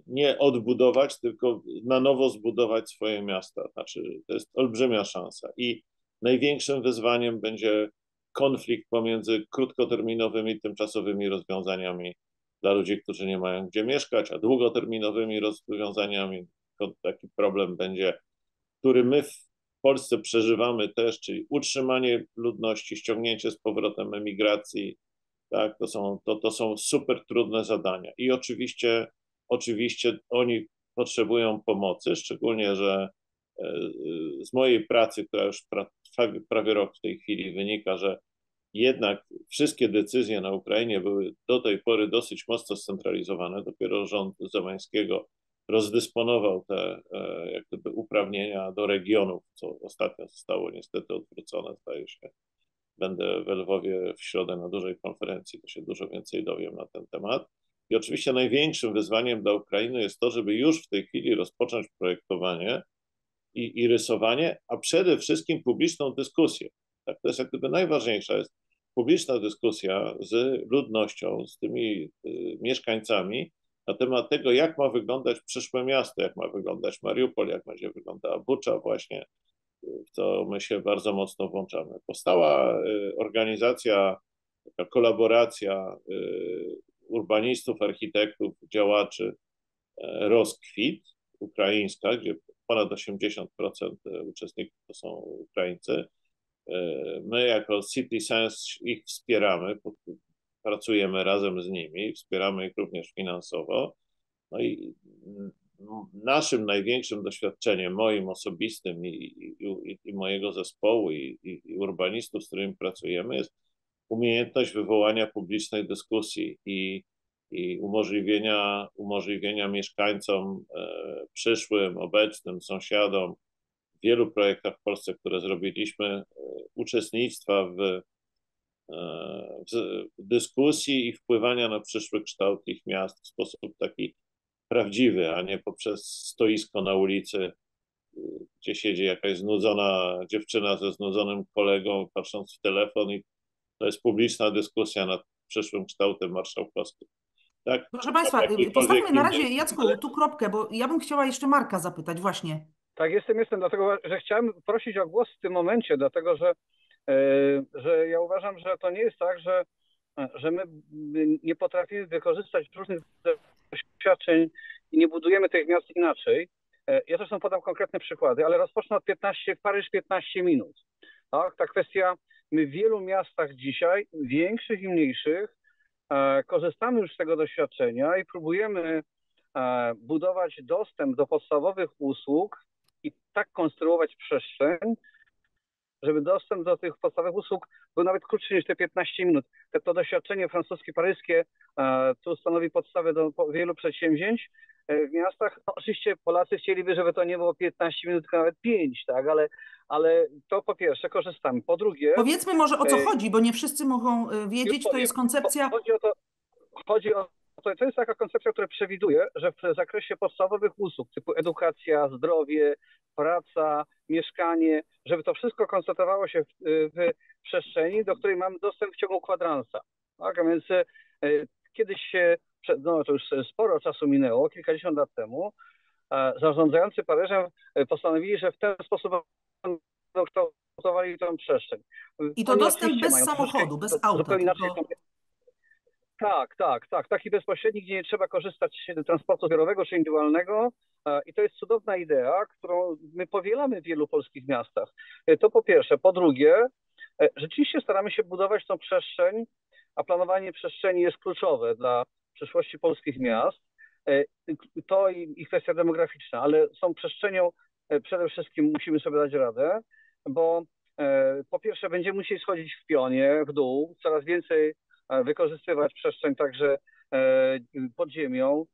nie odbudować, tylko na nowo zbudować swoje miasta. Znaczy, to jest olbrzymia szansa. I największym wyzwaniem będzie konflikt pomiędzy krótkoterminowymi, tymczasowymi rozwiązaniami dla ludzi, którzy nie mają gdzie mieszkać, a długoterminowymi rozwiązaniami. Taki problem będzie, który my w Polsce przeżywamy też, czyli utrzymanie ludności, ściągnięcie z powrotem emigracji, tak? To, są, to, to są super trudne zadania. I oczywiście, oczywiście oni potrzebują pomocy, szczególnie, że e, z mojej pracy, która już trwa prawie rok w tej chwili, wynika, że jednak wszystkie decyzje na Ukrainie były do tej pory dosyć mocno scentralizowane. Dopiero rząd Zeleńskiego rozdysponował te e, jak gdyby uprawnienia do regionów, co ostatnio zostało niestety odwrócone, zdaje się będę w Lwowie w środę na dużej konferencji, to się dużo więcej dowiem na ten temat. I oczywiście największym wyzwaniem dla Ukrainy jest to, żeby już w tej chwili rozpocząć projektowanie i, i rysowanie, a przede wszystkim publiczną dyskusję. Tak, to jest jak gdyby najważniejsza jest publiczna dyskusja z ludnością, z tymi y, mieszkańcami na temat tego, jak ma wyglądać przyszłe miasto, jak ma wyglądać Mariupol, jak będzie wyglądała Bucza właśnie, w co my się bardzo mocno włączamy. Powstała y, organizacja, taka kolaboracja y, urbanistów, architektów, działaczy e, Rozkwit ukraińska, gdzie ponad 80% uczestników to są Ukraińcy. E, my jako City Sense ich wspieramy, pracujemy razem z nimi, wspieramy ich również finansowo. No i naszym największym doświadczeniem, moim osobistym i, i, i mojego zespołu i, i, urbanistów, z którymi pracujemy, jest umiejętność wywołania publicznej dyskusji i, umożliwienia, umożliwienia mieszkańcom e, przyszłym, obecnym, sąsiadom w wielu projektach w Polsce, które zrobiliśmy, e, uczestnictwa w, e, w dyskusji i wpływania na przyszły kształt ich miast w sposób taki prawdziwy, a nie poprzez stoisko na ulicy, gdzie siedzi jakaś znudzona dziewczyna ze znudzonym kolegą, patrząc w telefon i to jest publiczna dyskusja nad przyszłym kształtem marszałkowskim. Tak? Proszę Państwa, postawmy na razie, Jacku, tu kropkę, bo ja bym chciała jeszcze Marka zapytać właśnie. Tak, jestem, jestem, dlatego, że chciałem prosić o głos w tym momencie, dlatego, że, e, że ja uważam, że to nie jest tak, że, że my nie potrafimy wykorzystać różnych doświadczeń i nie budujemy tych miast inaczej. E, ja zresztą podam konkretne przykłady, ale rozpocznę od 15, Paryż 15 minut. Tak, ta kwestia, my w wielu miastach dzisiaj, większych i mniejszych, e, korzystamy już z tego doświadczenia i próbujemy e, budować dostęp do podstawowych usług i tak konstruować przestrzeń, żeby dostęp do tych podstawowych usług był nawet krótszy niż te 15 minut. To, to doświadczenie francuskie, paryskie e, tu stanowi podstawę do wielu przedsięwzięć e, w miastach. No, oczywiście Polacy chcieliby, żeby to nie było 15 minut, tylko nawet 5, tak, ale, ale to po pierwsze korzystamy. Po drugie... Powiedzmy może o co e, chodzi, bo nie wszyscy mogą wiedzieć, to jest koncepcja... Chodzi o to, chodzi o to, to jest taka koncepcja, która przewiduje, że w zakresie podstawowych usług typu edukacja, zdrowie, praca, mieszkanie, żeby to wszystko koncentrowało się w, w przestrzeni, do której mamy dostęp w ciągu kwadransa. Tak? A więc e, kiedyś, no to już sporo czasu minęło, kilkadziesiąt lat temu, zarządzający Paryżem e, postanowili, że w ten sposób będą kształtowali tę przestrzeń. I to dostęp bez samochodu, bez auta. Zupełnie inaczej tylko... Tak, tak, tak. Taki bezpośredni, gdzie nie trzeba korzystać z transportu zbiorowego czy indywidualnego. E, I to jest cudowna idea, którą my powielamy w wielu polskich miastach. E, to po pierwsze. Po drugie, e, rzeczywiście staramy się budować tą przestrzeń, a planowanie przestrzeni jest kluczowe dla przyszłości polskich miast. to i, i kwestia demograficzna, ale z tą przestrzenią przede wszystkim musimy sobie dać radę, bo po pierwsze będziemy musieli schodzić w pionie, w dół, coraz więcej wykorzystywać przestrzeń także pod ziemią.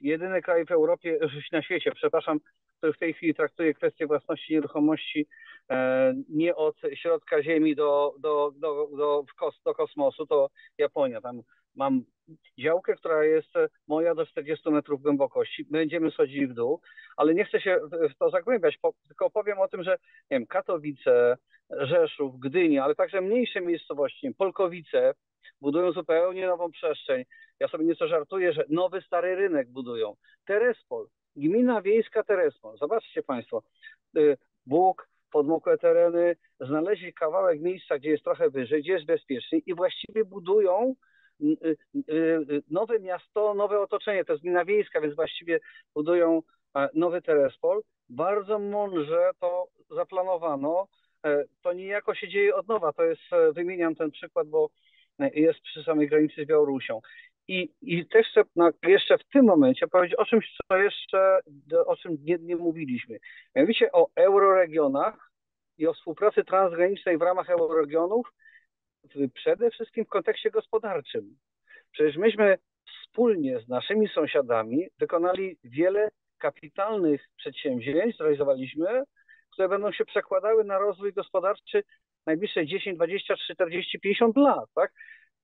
Jedyny kraj w Europie, na świecie, przepraszam, który w tej chwili traktuje kwestię własności nieruchomości e, nie od środka Ziemi do, do, do, do, do kosmosu, to Japonia. Tam mam działkę, która jest moja do 40 metrów głębokości. Będziemy schodzili w dół, ale nie chcę się w to zagłębiać, tylko powiem o tym, że nie wiem, Katowice, Rzeszów, Gdynia, ale także mniejsze miejscowości, Polkowice budują zupełnie nową przestrzeń. Ja sobie nieco żartuję, że nowy stary rynek budują. Terespol, Gmina Wiejska Terespol. Zobaczcie Państwo, y, Bóg, podmokłe tereny, znaleźli kawałek miejsca, gdzie jest trochę wyżej, gdzie jest bezpiecznie i właściwie budują y, y, nowe miasto, nowe otoczenie. To jest gmina wiejska, więc właściwie budują nowy Terespol. Bardzo mądrze to zaplanowano. E, to niejako się dzieje od nowa. To jest, e, wymieniam ten przykład, bo e, jest przy samej granicy z Białorusią. I, i też chcę no, jeszcze w tym momencie powiedzieć o czymś, co jeszcze, o czym nie, nie mówiliśmy. Mianowicie o euroregionach i o współpracy transgranicznej w ramach euroregionów, przede wszystkim w kontekście gospodarczym. Przecież myśmy wspólnie z naszymi sąsiadami wykonali wiele kapitalnych przedsięwzięć, zrealizowaliśmy, które będą się przekładały na rozwój gospodarczy najbliższe 10, 20, 40, 50 lat. Tak?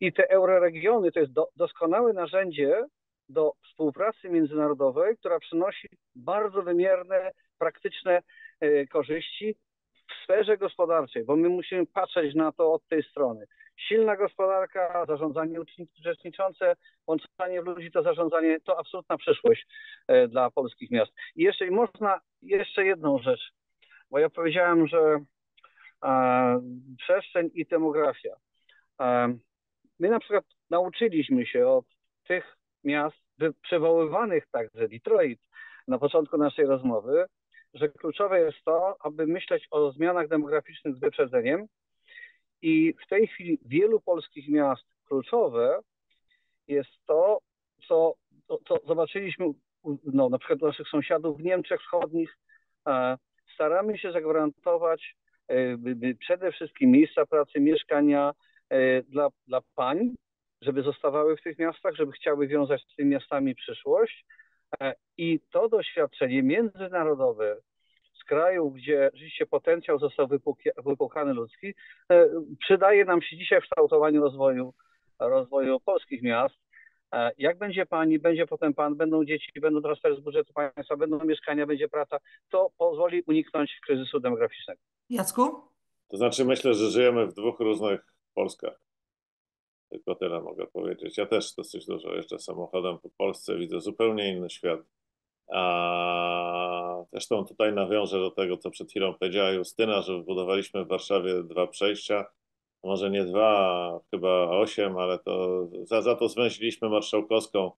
I te euroregiony to jest do, doskonałe narzędzie do współpracy międzynarodowej, która przynosi bardzo wymierne, praktyczne e, korzyści w sferze gospodarczej, bo my musimy patrzeć na to od tej strony. Silna gospodarka, zarządzanie uczestniczące, łączenie ludzi to zarządzanie to absolutna przyszłość e, dla polskich miast. I jeszcze można jeszcze jedną rzecz, bo ja powiedziałem, że przestrzeń i demografia. E, My na przykład nauczyliśmy się od tych miast przywoływanych także Detroit na początku naszej rozmowy, że kluczowe jest to, aby myśleć o zmianach demograficznych z wyprzedzeniem i w tej chwili wielu polskich miast kluczowe jest to, co, co zobaczyliśmy no, na przykład u naszych sąsiadów w Niemczech Wschodnich. E, staramy się zagwarantować e, przede wszystkim miejsca pracy, mieszkania, E, dla, dla pań, żeby zostawały w tych miastach, żeby chciały wiązać z tymi miastami przyszłość. E, I to doświadczenie międzynarodowe z krajów, gdzie rzeczywiście potencjał został wypukany ludzki, e, przydaje nam się dzisiaj w kształtowaniu rozwoju, rozwoju polskich miast. Jak będzie pani, będzie potem pan, będą dzieci, będą transfery z budżetu państwa, będą mieszkania, będzie praca, to pozwoli uniknąć kryzysu demograficznego. Jacku? To znaczy myślę, że żyjemy w dwóch różnych Polskach. Tylko tyle mogę powiedzieć. Ja też dosyć dużo jeżdżę samochodem po Polsce, widzę zupełnie inny świat. A zresztą tutaj nawiążę do tego, co przed chwilą powiedziała Justyna, że wybudowaliśmy w Warszawie dwa przejścia. Może nie dwa, chyba osiem, ale to za, za to zwęźliliśmy marszałkowską,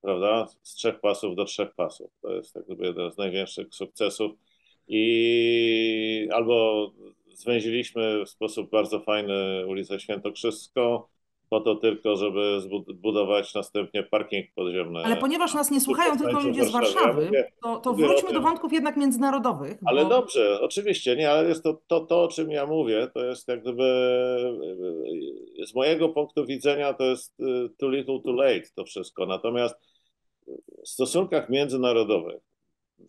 prawda? Z trzech pasów do trzech pasów. To jest tak jakby jeden z największych sukcesów. I albo zwęziliśmy w sposób bardzo fajny ulicę Świętokrzyską, po to tylko, żeby zbudować następnie parking podziemny. Ale ponieważ nas nie słuchają tylko ludzie z Warszawy, to, to wróćmy do wątków jednak międzynarodowych. Ale bo... dobrze, oczywiście, nie, ale jest to, to, to, o czym ja mówię, to jest jak gdyby z mojego punktu widzenia to jest y, too little too late to wszystko. Natomiast w stosunkach międzynarodowych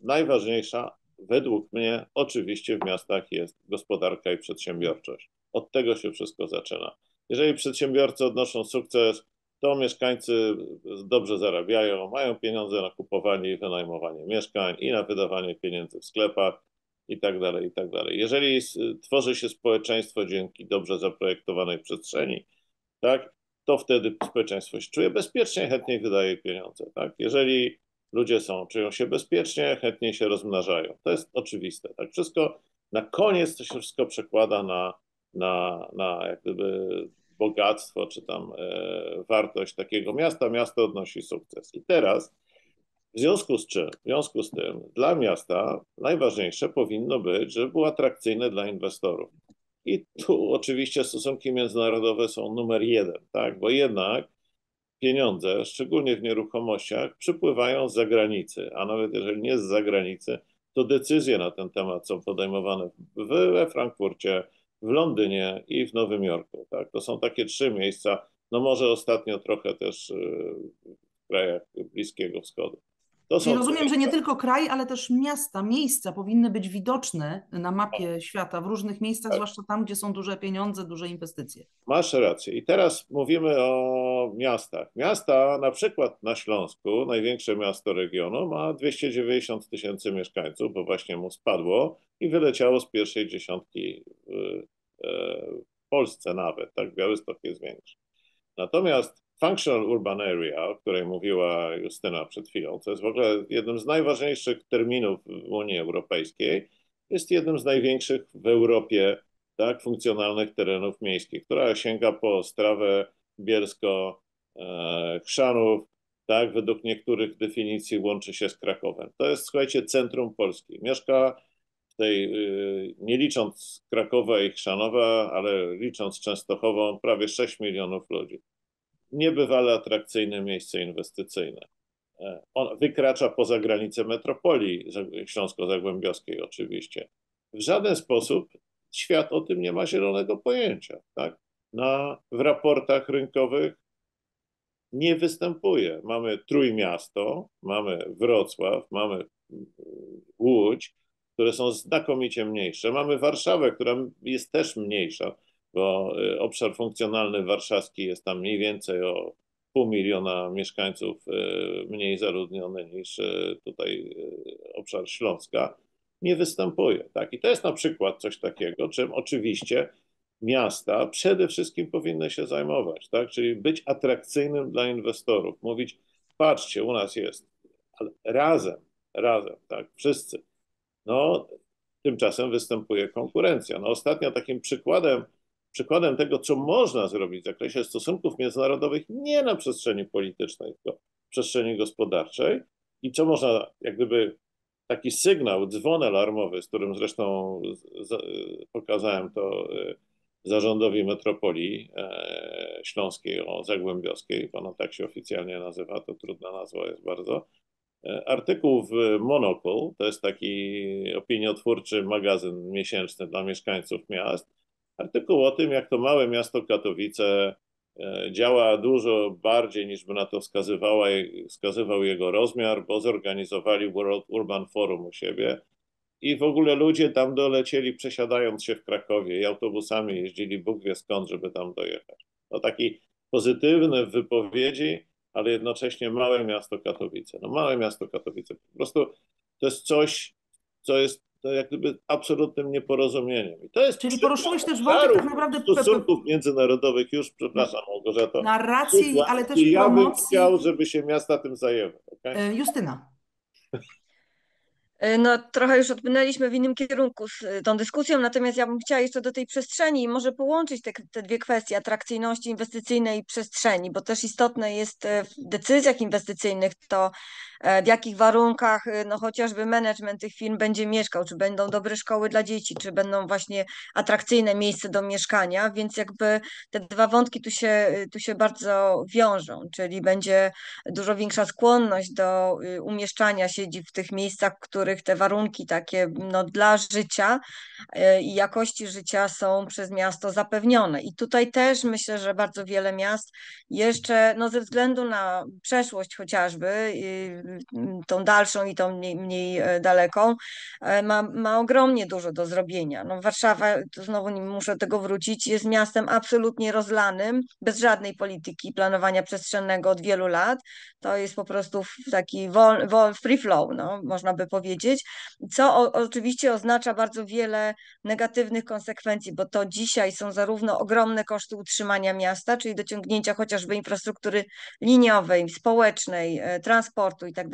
najważniejsza według mnie oczywiście w miastach jest gospodarka i przedsiębiorczość. Od tego się wszystko zaczyna. Jeżeli przedsiębiorcy odnoszą sukces, to mieszkańcy dobrze zarabiają, mają pieniądze na kupowanie i wynajmowanie mieszkań i na wydawanie pieniędzy w sklepach i tak dalej, i tak. Jeżeli tworzy się społeczeństwo dzięki dobrze zaprojektowanej przestrzeni, tak, to wtedy społeczeństwo się czuje bezpiecznie, chętniej wydaje pieniądze. Tak? Jeżeli ludzie są, czują się bezpiecznie, chętnie się rozmnażają. To jest oczywiste. Tak wszystko na koniec to się wszystko przekłada na, na, na jak gdyby bogactwo czy tam e, wartość takiego miasta. Miasto odnosi sukces. I teraz w związku z czym, w związku z tym dla miasta najważniejsze powinno być, żeby było atrakcyjne dla inwestorów. I tu oczywiście stosunki międzynarodowe są numer jeden, tak? bo jednak pieniądze, szczególnie w nieruchomościach, przypływają z zagranicy, a nawet jeżeli nie z zagranicy, to decyzje na ten temat są podejmowane we Frankfurcie, w Londynie i w Nowym Jorku. Tak? To są takie trzy miejsca, no może ostatnio trochę też y, w krajach Bliskiego Wschodu. To Czyli rozumiem, że nie tylko kraj, ale też miasta, miejsca powinny być widoczne na mapie tak. świata w różnych miejscach, tak. zwłaszcza tam, gdzie są duże pieniądze, duże inwestycje. Masz rację. I teraz mówimy o miastach. Miasta, na przykład na Śląsku, największe miasto regionu, ma 290 tysięcy mieszkańców, bo właśnie mu spadło i wyleciało z pierwszej dziesiątki w, e, w Polsce nawet. Tak, Białystok jest większy. Natomiast Functional Urban Area, o której mówiła Justyna przed chwilą, to jest w ogóle jednym z najważniejszych terminów w Unii Europejskiej, jest jednym z największych w Europie tak, funkcjonalnych terenów miejskich, która sięga po Strawę, Bielsko, e, Chrzanów, tak, według niektórych definicji łączy się z Krakowem. To jest, słuchajcie, centrum Polski. Mieszka w tej, y, nie licząc Krakowa i Chrzanowa, ale licząc Częstochową, prawie 6 milionów ludzi niebywale atrakcyjne miejsce inwestycyjne. E, on wykracza poza granice metropolii śląsko-zagłębiowskiej oczywiście. W żaden sposób świat o tym nie ma zielonego pojęcia. Tak? Na, w raportach rynkowych nie występuje. Mamy Trójmiasto, mamy Wrocław, mamy mm, Łódź, które są znakomicie mniejsze. Mamy Warszawę, która jest też mniejsza bo y, obszar funkcjonalny warszawski jest tam mniej więcej o pół miliona mieszkańców y, mniej zaludniony niż y, tutaj obszar Śląska, nie występuje. Tak? I to jest na przykład coś takiego, czym oczywiście miasta przede wszystkim powinny się zajmować, tak? czyli być atrakcyjnym dla inwestorów, mówić, patrzcie, u nas jest, ale razem, razem, tak, wszyscy. No, tymczasem występuje konkurencja. No, ostatnio takim przykładem przykładem tego, co można zrobić w zakresie stosunków międzynarodowych nie na przestrzeni politycznej, tylko w przestrzeni gospodarczej i co można, jak gdyby taki sygnał, dzwon alarmowy, z którym zresztą pokazałem to e, zarządowi metropolii e, śląskiej o Zagłębiowskiej, ona tak się oficjalnie nazywa, to trudna nazwa jest bardzo. E, artykuł w Monocle, to jest taki opiniotwórczy magazyn miesięczny dla mieszkańców miast, artykuł o tym, jak to małe miasto Katowice e, działa dużo bardziej niż by na to wskazywała, wskazywał jego rozmiar, bo zorganizowali World Urban Forum u siebie i w ogóle ludzie tam dolecieli przesiadając się w Krakowie i autobusami jeździli Bóg wie skąd, żeby tam dojechać. To taki pozytywny w wypowiedzi, ale jednocześnie małe miasto Katowice. No małe miasto Katowice. Po prostu to jest coś, co jest to jak gdyby absolutnym nieporozumieniem. I to jest Czyli poruszyłeś też wątek tak naprawdę stosunków międzynarodowych, już przepraszam Małgorzata. Narracji, ale też ja promocji. Ja bym chciał, żeby się miasta tym zajęły. Okay? Justyna. E, no, trochę już odpłynęliśmy w innym kierunku z e, tą dyskusją, natomiast ja bym chciała jeszcze do tej przestrzeni może połączyć te, te dwie kwestie atrakcyjności inwestycyjnej i przestrzeni, bo też istotne jest e, w decyzjach inwestycyjnych to, w jakich warunkach no, chociażby management tych firm będzie mieszkał, czy będą dobre szkoły dla dzieci, czy będą właśnie atrakcyjne miejsca do mieszkania, więc jakby te dwa wątki tu się, tu się bardzo wiążą, czyli będzie dużo większa skłonność do umieszczania siedzib w tych miejscach, które których te warunki takie no, dla życia e, i jakości życia są przez miasto zapewnione. I tutaj też myślę, że bardzo wiele miast jeszcze no, ze względu na przeszłość chociażby, tą dalszą i tą mniej, mniej e, daleką, e, ma, ma ogromnie dużo do zrobienia. No, Warszawa, znowu nie muszę tego wrócić, jest miastem absolutnie rozlanym, bez żadnej polityki planowania przestrzennego od wielu lat. To jest po prostu taki wol, wol, free flow, no, można by powiedzieć powiedzieć, co o, oczywiście oznacza bardzo wiele negatywnych konsekwencji, bo to dzisiaj są zarówno ogromne koszty utrzymania miasta, czyli dociągnięcia chociażby infrastruktury liniowej, społecznej, e, transportu i tak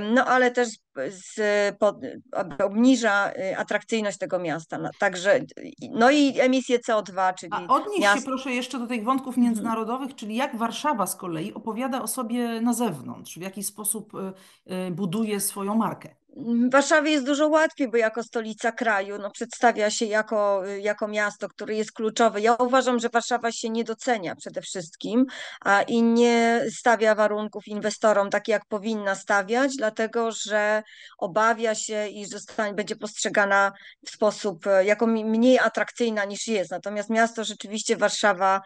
no ale też z, pod, obniża y, atrakcyjność tego miasta. No, także, no i emisję CO2, czyli. A odnieś miast... się proszę jeszcze do tych wątków mhm. międzynarodowych, czyli jak Warszawa z kolei opowiada o sobie na zewnątrz, w jaki sposób y, y, buduje swoją markę. W Warszawie jest dużo łatwiej, bo jako stolica kraju no, przedstawia się jako, jako miasto, które jest kluczowe. Ja uważam, że Warszawa się nie docenia przede wszystkim a, i nie stawia warunków inwestorom tak, jak powinna stawiać, dlatego że obawia się, iż zostanie, będzie postrzegana w sposób jako mniej atrakcyjna niż jest. Natomiast miasto rzeczywiście Warszawa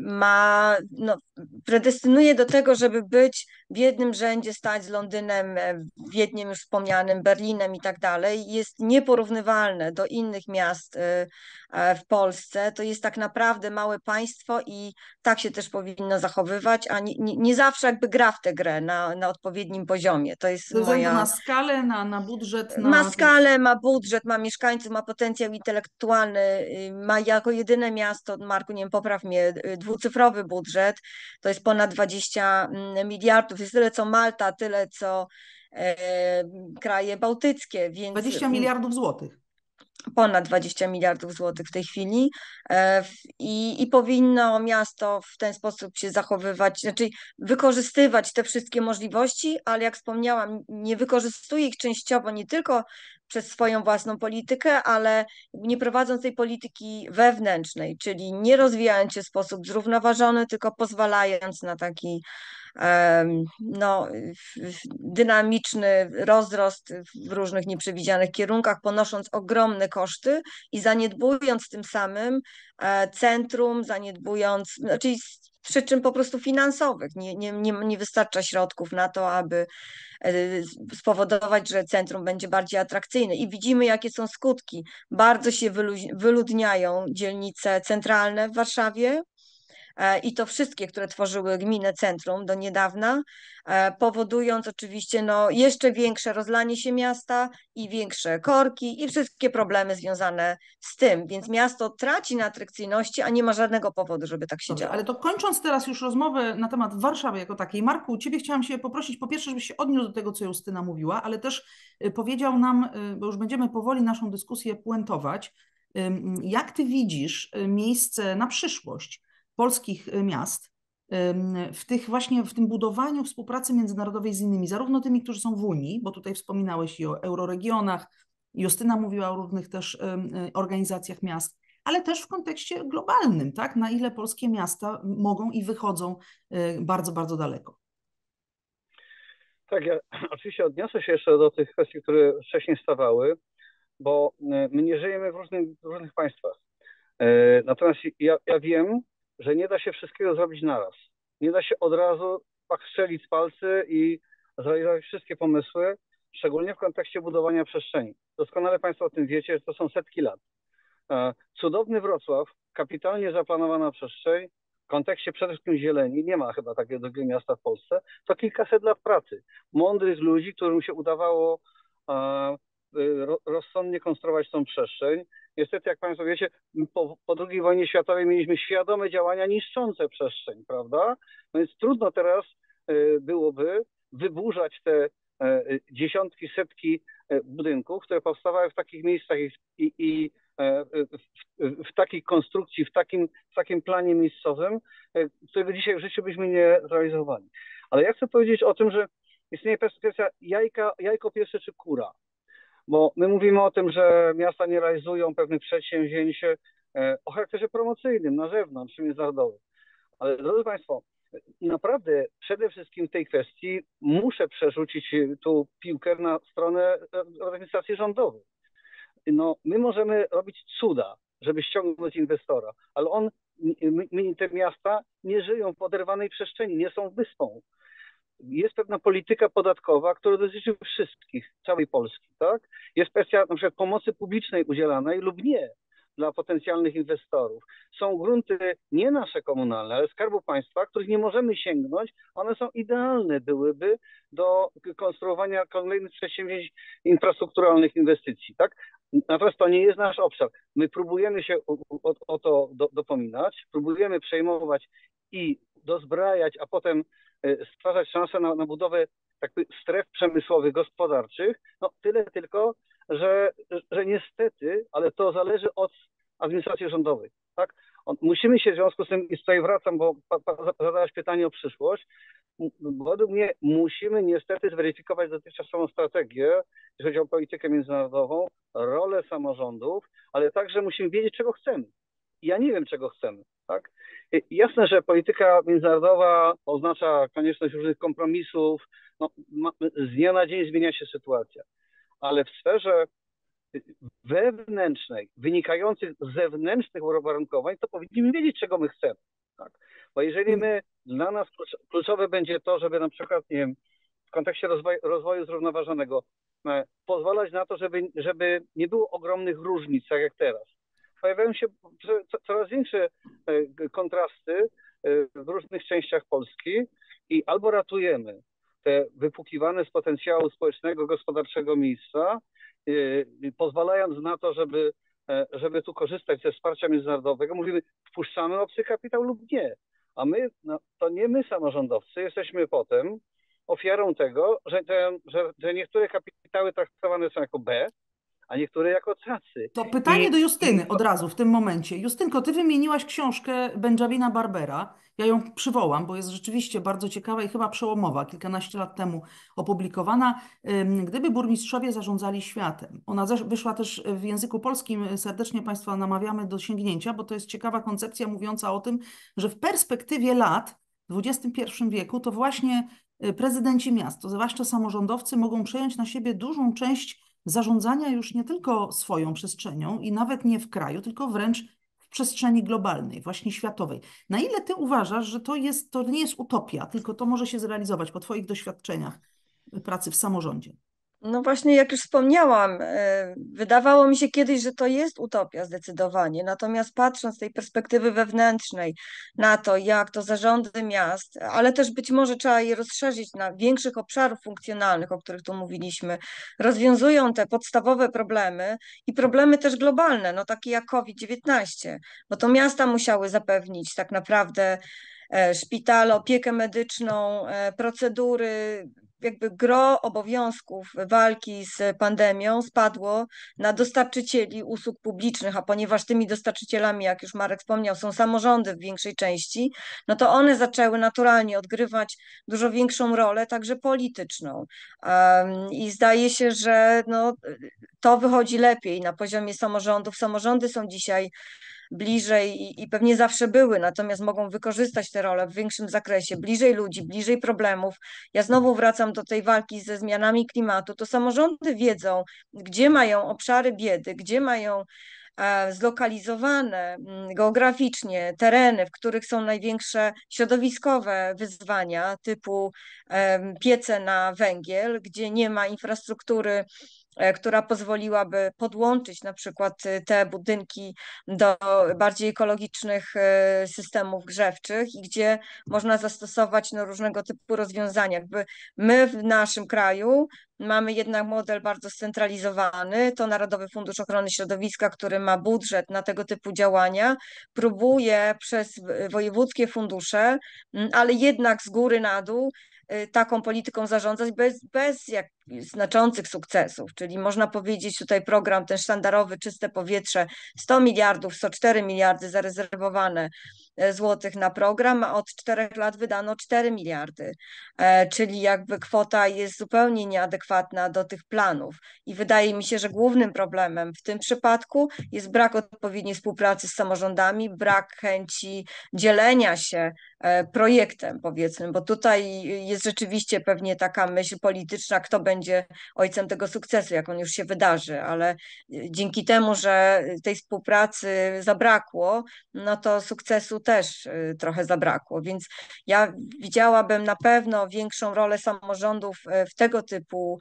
ma, no, predestynuje do tego, żeby być w jednym rzędzie, stać z Londynem, e, Wiedniem już wspomnianym, Berlinem i tak dalej. Jest nieporównywalne do innych miast e, e, w Polsce. To jest tak naprawdę małe państwo i tak się też powinno zachowywać, a nie, nie, nie zawsze jakby gra w tę grę na, na odpowiednim poziomie. To jest Ze moja... na skalę, na, na budżet. Na... Ma skalę, ma budżet, ma mieszkańców, ma potencjał intelektualny, y, ma jako jedyne miasto, Nie wiem, popraw mnie, y, dwucyfrowy budżet, to jest ponad 20 mm, miliardów, jest tyle co Malta, tyle co e, kraje bałtyckie. Więc... 20 miliardów złotych ponad 20 miliardów złotych w tej chwili e, i, i powinno miasto w ten sposób się zachowywać, znaczy wykorzystywać te wszystkie możliwości, ale jak wspomniałam, nie wykorzystuje ich częściowo nie tylko przez swoją własną politykę, ale nie prowadząc tej polityki wewnętrznej, czyli nie rozwijając się w sposób zrównoważony, tylko pozwalając na taki no, dynamiczny rozrost w różnych nieprzewidzianych kierunkach, ponosząc ogromne koszty i zaniedbując tym samym e, centrum, zaniedbując, czyli przyczyn po prostu finansowych. Nie, nie, nie, nie wystarcza środków na to, aby spowodować, że centrum będzie bardziej atrakcyjne. I widzimy, jakie są skutki. Bardzo się wyludniają dzielnice centralne w Warszawie, i to wszystkie, które tworzyły gminę centrum do niedawna, e, powodując oczywiście no, jeszcze większe rozlanie się miasta i większe korki i wszystkie problemy związane z tym. Więc miasto traci na atrakcyjności, a nie ma żadnego powodu, żeby tak się Dobrze, działo. Ale to kończąc teraz już rozmowę na temat Warszawy jako takiej, Marku, Ciebie chciałam się poprosić po pierwsze, żebyś się odniósł do tego, co Justyna mówiła, ale też y, powiedział nam, y, bo już będziemy powoli naszą dyskusję puentować, jak Ty widzisz y, miejsce na przyszłość polskich y, miast w tych właśnie w tym budowaniu współpracy międzynarodowej z innymi, zarówno tymi, którzy są w Unii, bo tutaj wspominałeś i o euroregionach, Justyna mówiła o różnych też y, organizacjach miast, ale też w kontekście globalnym, tak? Na ile polskie miasta mogą i wychodzą y, bardzo, bardzo daleko. Tak, ja oczywiście odniosę się jeszcze do tych kwestii, które wcześniej stawały, bo my nie żyjemy w różnych, w różnych państwach. Natomiast ja, ja wiem, że nie da się wszystkiego zrobić naraz. Nie da się od razu tak strzelić z palcy i zrealizować wszystkie pomysły, szczególnie w kontekście budowania przestrzeni. Doskonale Państwo o tym wiecie, że to są setki lat. E, cudowny Wrocław, kapitalnie zaplanowana przestrzeń, w kontekście przede wszystkim zieleni, nie ma chyba takiego drugiego miasta w Polsce, to kilkaset lat pracy. Mądrych ludzi, którym się udawało e, rozsądnie konstruować tą przestrzeń, Niestety, jak Państwo wiecie, po, po II wojnie światowej mieliśmy świadome działania niszczące przestrzeń, prawda? No więc trudno teraz e, byłoby wyburzać te e, dziesiątki, setki e, budynków, które powstawały w takich miejscach i, i, i w, w, takiej konstrukcji, w takim, w takim planie miejscowym, którego dzisiaj w życiu byśmy nie zrealizowali. Ale ja chcę powiedzieć o tym, że istnieje kwestia jajka, jajko pierwsze czy kura. Bo my mówimy o tym, że miasta nie realizują pewnych przedsięwzięć e, o charakterze promocyjnym na zewnątrz, międzynarodowym. Ale drodzy Państwo, naprawdę przede wszystkim w tej kwestii muszę przerzucić tu piłkę na stronę administracji rządowej. No, my możemy robić cuda, żeby ściągnąć inwestora, ale on, my, te miasta nie żyją w oderwanej przestrzeni, nie są wyspą jest pewna polityka podatkowa, która dotyczy wszystkich, całej Polski, tak? Jest kwestia na przykład pomocy publicznej udzielanej lub nie dla potencjalnych inwestorów. Są grunty nie nasze komunalne, ale Skarbu Państwa, których nie możemy sięgnąć. One są idealne byłyby do konstruowania kolejnych przedsięwzięć infrastrukturalnych inwestycji, tak? Natomiast to nie jest nasz obszar. My próbujemy się o, o, o to do, dopominać, próbujemy przejmować i dozbrajać, a potem E, stwarzać szansę na, na budowę jakby stref przemysłowych, gospodarczych. No tyle tylko, że, że niestety, ale to zależy od administracji rządowej. Tak? Musimy się w związku z tym, i tutaj wracam, bo zadałaś pytanie o przyszłość, według mnie musimy niestety zweryfikować dotychczasową strategię, jeśli chodzi o politykę międzynarodową, rolę samorządów, ale także musimy wiedzieć, czego chcemy. Ja nie wiem, czego chcemy. Tak? Jasne, że polityka międzynarodowa oznacza konieczność różnych kompromisów. No, z dnia na dzień zmienia się sytuacja, ale w sferze wewnętrznej, wynikających z zewnętrznych uwarunkowań, to powinniśmy wiedzieć, czego my chcemy. Tak? Bo jeżeli my, dla nas kluczowe będzie to, żeby na przykład, nie wiem, w kontekście rozwoju, rozwoju zrównoważonego e, pozwalać na to, żeby, żeby nie było ogromnych różnic, tak jak teraz. Pojawiają się coraz większe e, kontrasty e, w różnych częściach Polski i albo ratujemy te wypukiwane z potencjału społecznego, gospodarczego miejsca, pozwalając na to, żeby, żeby tu korzystać ze wsparcia międzynarodowego, mówimy, wpuszczamy obcy kapitał lub nie. A my, no, to nie my samorządowcy jesteśmy potem ofiarą tego, że, te, że, że niektóre kapitały traktowane są jako B, a niektóre jako cacy. To pytanie I, do Justyny od razu w tym momencie. Justynko, ty wymieniłaś książkę Benjamina Barbera. Ja ją przywołam, bo jest rzeczywiście bardzo ciekawa i chyba przełomowa, kilkanaście lat temu opublikowana. Gdyby burmistrzowie zarządzali światem. Ona wyszła też w języku polskim. Serdecznie Państwa namawiamy do sięgnięcia, bo to jest ciekawa koncepcja mówiąca o tym, że w perspektywie lat w XXI wieku to właśnie y, prezydenci miast, to zwłaszcza samorządowcy, mogą przejąć na siebie dużą część zarządzania już nie tylko swoją przestrzenią i nawet nie w kraju, tylko wręcz w przestrzeni globalnej, właśnie światowej. Na ile ty uważasz, że to, jest, to nie jest utopia, tylko to może się zrealizować po twoich doświadczeniach pracy w samorządzie? No właśnie, jak już wspomniałam, e, wydawało mi się kiedyś, że to jest utopia zdecydowanie. Natomiast patrząc z tej perspektywy wewnętrznej na to, jak to zarządy miast, ale też być może trzeba je rozszerzyć na większych obszarów funkcjonalnych, o których tu mówiliśmy, rozwiązują te podstawowe problemy i problemy też globalne, no takie jak COVID-19, bo to miasta musiały zapewnić tak naprawdę szpitale, opiekę medyczną, e, procedury, jakby gro obowiązków walki z pandemią spadło na dostarczycieli usług publicznych, a ponieważ tymi dostarczycielami, jak już Marek wspomniał, są samorządy w większej części, no to one zaczęły naturalnie odgrywać dużo większą rolę, także polityczną. I zdaje się, że no, to wychodzi lepiej na poziomie samorządów. Samorządy są dzisiaj bliżej i, i pewnie zawsze były, natomiast mogą wykorzystać te role w większym zakresie, bliżej ludzi, bliżej problemów. Ja znowu wracam do tej walki ze zmianami klimatu. To samorządy wiedzą, gdzie mają obszary biedy, gdzie mają e, zlokalizowane mm, geograficznie tereny, w których są największe środowiskowe wyzwania, typu piece na węgiel, gdzie nie ma infrastruktury która pozwoliłaby podłączyć na przykład e, te budynki do bardziej ekologicznych e, systemów grzewczych i gdzie można zastosować no, różnego typu rozwiązania. Jakby my w naszym kraju mamy jednak model bardzo scentralizowany. To Narodowy Fundusz Ochrony Środowiska, który ma budżet na tego typu działania, próbuje przez wojewódzkie fundusze, ale jednak z góry na dół Y, taką polityką zarządzać bez, bez jak, znaczących sukcesów. Czyli można powiedzieć tutaj program ten sztandarowy Czyste Powietrze 100 miliardów, 104 miliardy zarezerwowane e, złotych na program, a od czterech lat wydano 4 miliardy, e, czyli jakby kwota jest zupełnie nieadekwatna do tych planów. I wydaje mi się, że głównym problemem w tym przypadku jest brak odpowiedniej współpracy z samorządami, brak chęci dzielenia się projektem, powiedzmy, bo tutaj jest rzeczywiście pewnie taka myśl polityczna, kto będzie ojcem tego sukcesu, jak on już się wydarzy, ale y, dzięki temu, że tej współpracy zabrakło, no to sukcesu też y, trochę zabrakło. Więc ja widziałabym na pewno większą rolę samorządów w tego typu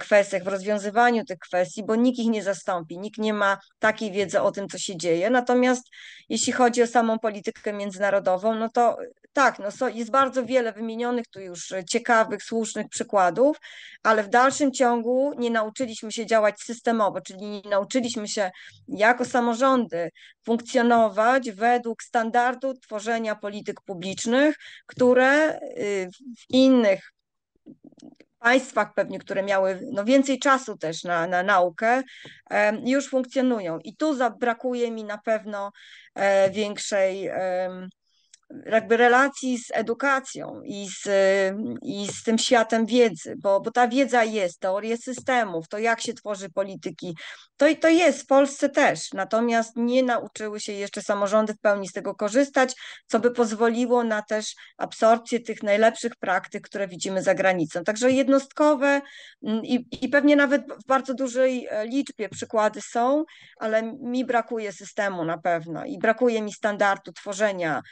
kwestiach, w rozwiązywaniu tych kwestii, bo nikt ich nie zastąpi, nikt nie ma takiej wiedzy o tym, co się dzieje. Natomiast jeśli chodzi o samą politykę międzynarodową, no to tak, no jest bardzo wiele wymienionych tu już ciekawych, słusznych przykładów, ale w dalszym ciągu nie nauczyliśmy się działać systemowo, czyli nie nauczyliśmy się jako samorządy funkcjonować według standardu tworzenia polityk publicznych, które y, w innych państwach pewnie, które miały no, więcej czasu też na, na naukę, już funkcjonują. I tu zabrakuje mi na pewno e, większej jakby relacji z edukacją i z, i z tym światem wiedzy, bo, bo ta wiedza jest, teorie systemów, to jak się tworzy polityki, to, to jest w Polsce też, natomiast nie nauczyły się jeszcze samorządy w pełni z tego korzystać, co by pozwoliło na też absorpcję tych najlepszych praktyk, które widzimy za granicą. Także jednostkowe mm, i, i pewnie nawet w bardzo dużej e, liczbie przykłady są, ale mi brakuje systemu na pewno i brakuje mi standardu tworzenia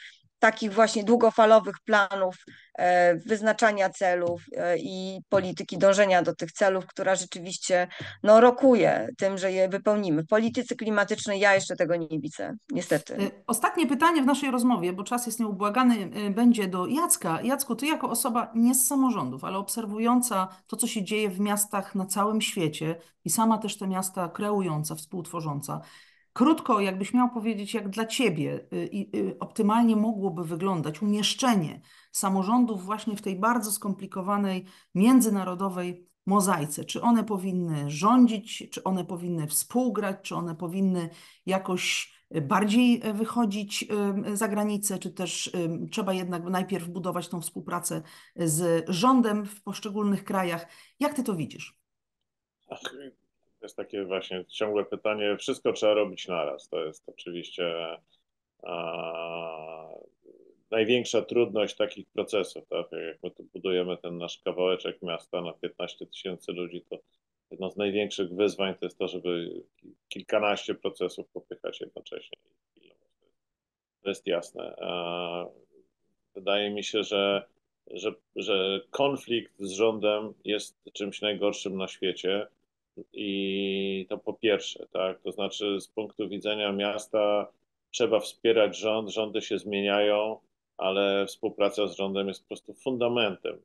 takich właśnie długofalowych planów, e, wyznaczania celów e, i polityki dążenia do tych celów, która rzeczywiście no, rokuje tym, że je wypełnimy. W polityce klimatycznej ja jeszcze tego nie widzę, niestety. E, ostatnie pytanie w naszej rozmowie, bo czas jest nieubłagany, będzie do Jacka. Jacku, ty jako osoba nie z samorządów, ale obserwująca to, co się dzieje w miastach na całym świecie i sama też te miasta kreująca, współtworząca, Krótko, jakbyś miał powiedzieć, jak dla Ciebie y, y, optymalnie mogłoby wyglądać umieszczenie samorządów właśnie w tej bardzo skomplikowanej międzynarodowej mozaice. Czy one powinny rządzić, czy one powinny współgrać, czy one powinny jakoś bardziej wychodzić y, za granicę, czy też trzeba jednak najpierw budować tą współpracę z rządem w poszczególnych krajach. Jak Ty to widzisz? To jest takie właśnie ciągłe pytanie. Wszystko trzeba robić naraz. To jest oczywiście a, największa trudność takich procesów. Tak? Jak my tu budujemy ten nasz kawałeczek miasta na 15 tysięcy ludzi, to jedno z największych wyzwań to jest to, żeby kilkanaście procesów popychać jednocześnie. To jest jasne. Wydaje mi się, że, że, że konflikt z rządem jest czymś najgorszym na świecie i to po pierwsze, tak, to znaczy z punktu widzenia miasta trzeba wspierać rząd, rządy się zmieniają, ale współpraca z rządem jest po prostu fundamentem.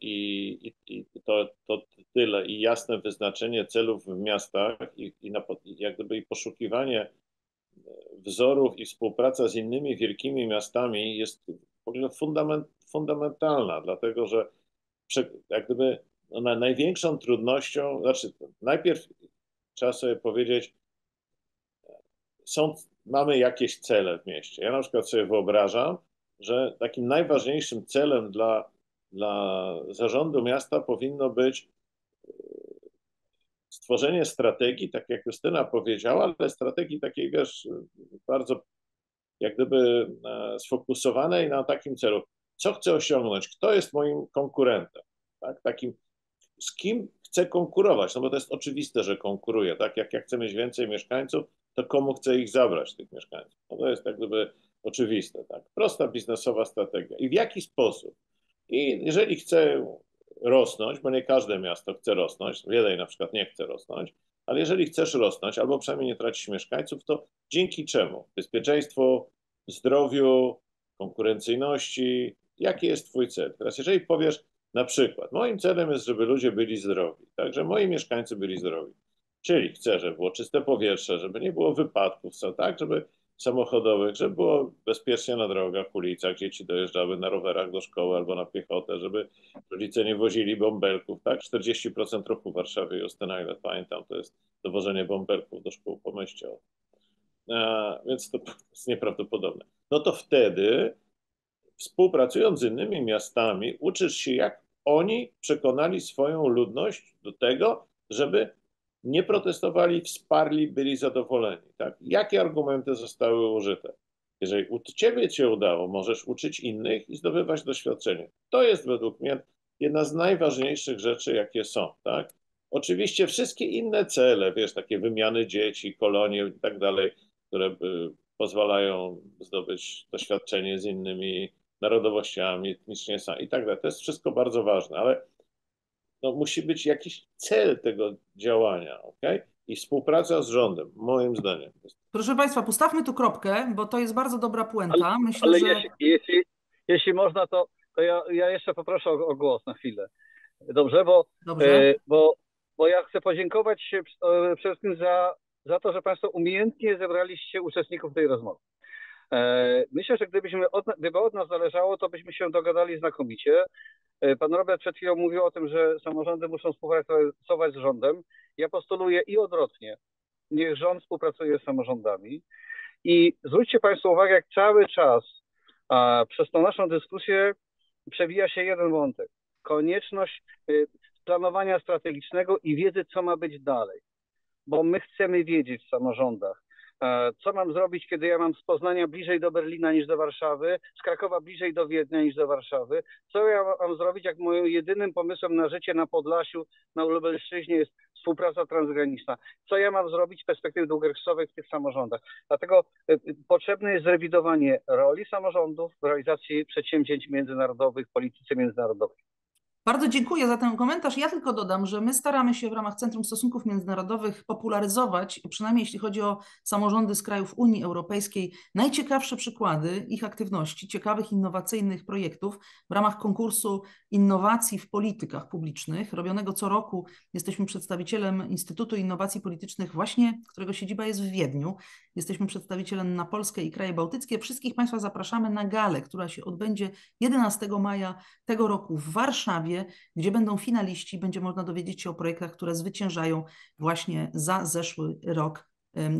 I, i, i to, to tyle. I jasne wyznaczenie celów w miastach i, i na, jak gdyby i poszukiwanie wzorów i współpraca z innymi wielkimi miastami jest w ogóle fundament, fundamentalna, dlatego że jak gdyby no, największą trudnością, znaczy najpierw trzeba sobie powiedzieć, są, mamy jakieś cele w mieście. Ja na przykład sobie wyobrażam, że takim najważniejszym celem dla, dla zarządu miasta powinno być e, stworzenie strategii, tak jak Justyna powiedziała, ale strategii takiej, wiesz, bardzo jak gdyby e, sfokusowanej na takim celu. Co chcę osiągnąć? Kto jest moim konkurentem? Tak? Takim z kim chce konkurować, no bo to jest oczywiste, że konkuruje, tak? Jak, jak chce mieć więcej mieszkańców, to komu chce ich zabrać, tych mieszkańców? No to jest tak gdyby oczywiste, tak? Prosta biznesowa strategia. I w jaki sposób? I jeżeli chce rosnąć, bo nie każde miasto chce rosnąć, wiele na przykład nie chce rosnąć, ale jeżeli chcesz rosnąć, albo przynajmniej nie tracić mieszkańców, to dzięki czemu? Bezpieczeństwu, zdrowiu, konkurencyjności. Jaki jest Twój cel? Teraz, jeżeli powiesz, na przykład, moim celem jest, żeby ludzie byli zdrowi, tak, że moi mieszkańcy byli zdrowi. Czyli chcę, żeby było czyste powietrze, żeby nie było wypadków, tak, żeby samochodowych, żeby było bezpiecznie na drogach, ulicach, dzieci dojeżdżały na rowerach do szkoły albo na piechotę, żeby rodzice nie wozili bąbelków, tak? 40% ruchu w Warszawie, Justyna, ile pamiętam, to jest dowożenie bąbelków do szkół, pomyślcie o więc to jest nieprawdopodobne. No to wtedy współpracując z innymi miastami, uczysz się, jak oni przekonali swoją ludność do tego, żeby nie protestowali, wsparli, byli zadowoleni. Tak? Jakie argumenty zostały użyte? Jeżeli u ciebie cię udało, możesz uczyć innych i zdobywać doświadczenie. To jest według mnie jedna z najważniejszych rzeczy, jakie są. Tak? Oczywiście wszystkie inne cele, wiesz, takie wymiany dzieci, kolonie i tak dalej, które pozwalają zdobyć doświadczenie z innymi narodowościami, etnicznie i tak dalej. To jest wszystko bardzo ważne, ale no, musi być jakiś cel tego działania, ok? I współpraca z rządem, moim zdaniem. Proszę Państwa, postawmy tu kropkę, bo to jest bardzo dobra puenta. Ale, Myślę, ale że... jeśli, jeśli, jeśli można, to, to ja, ja jeszcze poproszę o, o głos na chwilę. Dobrze, bo, Dobrze. E, bo, bo ja chcę podziękować e, przede wszystkim za, za to, że Państwo umiejętnie zebraliście uczestników tej rozmowy. E, myślę, że gdybyśmy od, gdyby od nas zależało, to byśmy się dogadali znakomicie. E, pan Robert przed chwilą mówił o tym, że samorządy muszą współpracować z rządem. Ja postuluję i odwrotnie. Niech rząd współpracuje z samorządami. I zwróćcie Państwo uwagę, jak cały czas a, przez tą naszą dyskusję przewija się jeden wątek. Konieczność y, planowania strategicznego i wiedzy, co ma być dalej. Bo my chcemy wiedzieć w samorządach, co mam zrobić, kiedy ja mam z Poznania bliżej do Berlina niż do Warszawy, z Krakowa bliżej do Wiednia niż do Warszawy. Co ja mam zrobić, jak moim jedynym pomysłem na życie na Podlasiu, na Lubelszczyźnie jest współpraca transgraniczna. Co ja mam zrobić z perspektywy długookresowej w tych samorządach? Dlatego y, potrzebne jest zrewidowanie roli samorządów w realizacji przedsięwzięć międzynarodowych, polityce międzynarodowej. Bardzo dziękuję za ten komentarz. Ja tylko dodam, że my staramy się w ramach Centrum Stosunków Międzynarodowych popularyzować, przynajmniej jeśli chodzi o samorządy z krajów Unii Europejskiej, najciekawsze przykłady ich aktywności, ciekawych, innowacyjnych projektów w ramach konkursu innowacji w politykach publicznych, robionego co roku. Jesteśmy przedstawicielem Instytutu Innowacji Politycznych, właśnie którego siedziba jest w Wiedniu. Jesteśmy przedstawicielem na Polskę i kraje bałtyckie. Wszystkich Państwa zapraszamy na galę, która się odbędzie 11 maja tego roku w Warszawie gdzie będą finaliści, będzie można dowiedzieć się o projektach, które zwyciężają właśnie za zeszły rok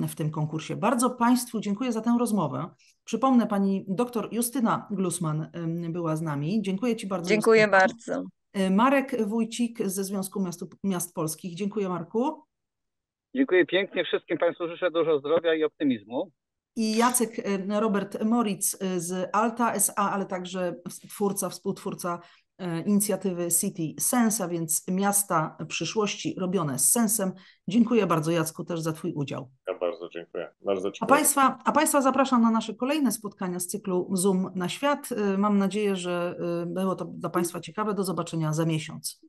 w tym konkursie. Bardzo Państwu dziękuję za tę rozmowę. Przypomnę, pani doktor Justyna Glusman była z nami. Dziękuję Ci bardzo. Dziękuję Justyna. bardzo. E, Marek Wójcik ze Związku Miast, Miast Polskich. Dziękuję Marku. Dziękuję pięknie. Wszystkim Państwu życzę dużo zdrowia i optymizmu. I Jacek Robert Moritz z Alta SA, ale także twórca, współtwórca E, inicjatywy City Sense, a więc miasta przyszłości robione z sensem. Dziękuję bardzo Jacku też za Twój udział. Ja bardzo dziękuję. Bardzo a, państwa, a Państwa zapraszam na nasze kolejne spotkania z cyklu Zoom na świat. E, mam nadzieję, że e, było to dla Państwa ciekawe. Do zobaczenia za miesiąc.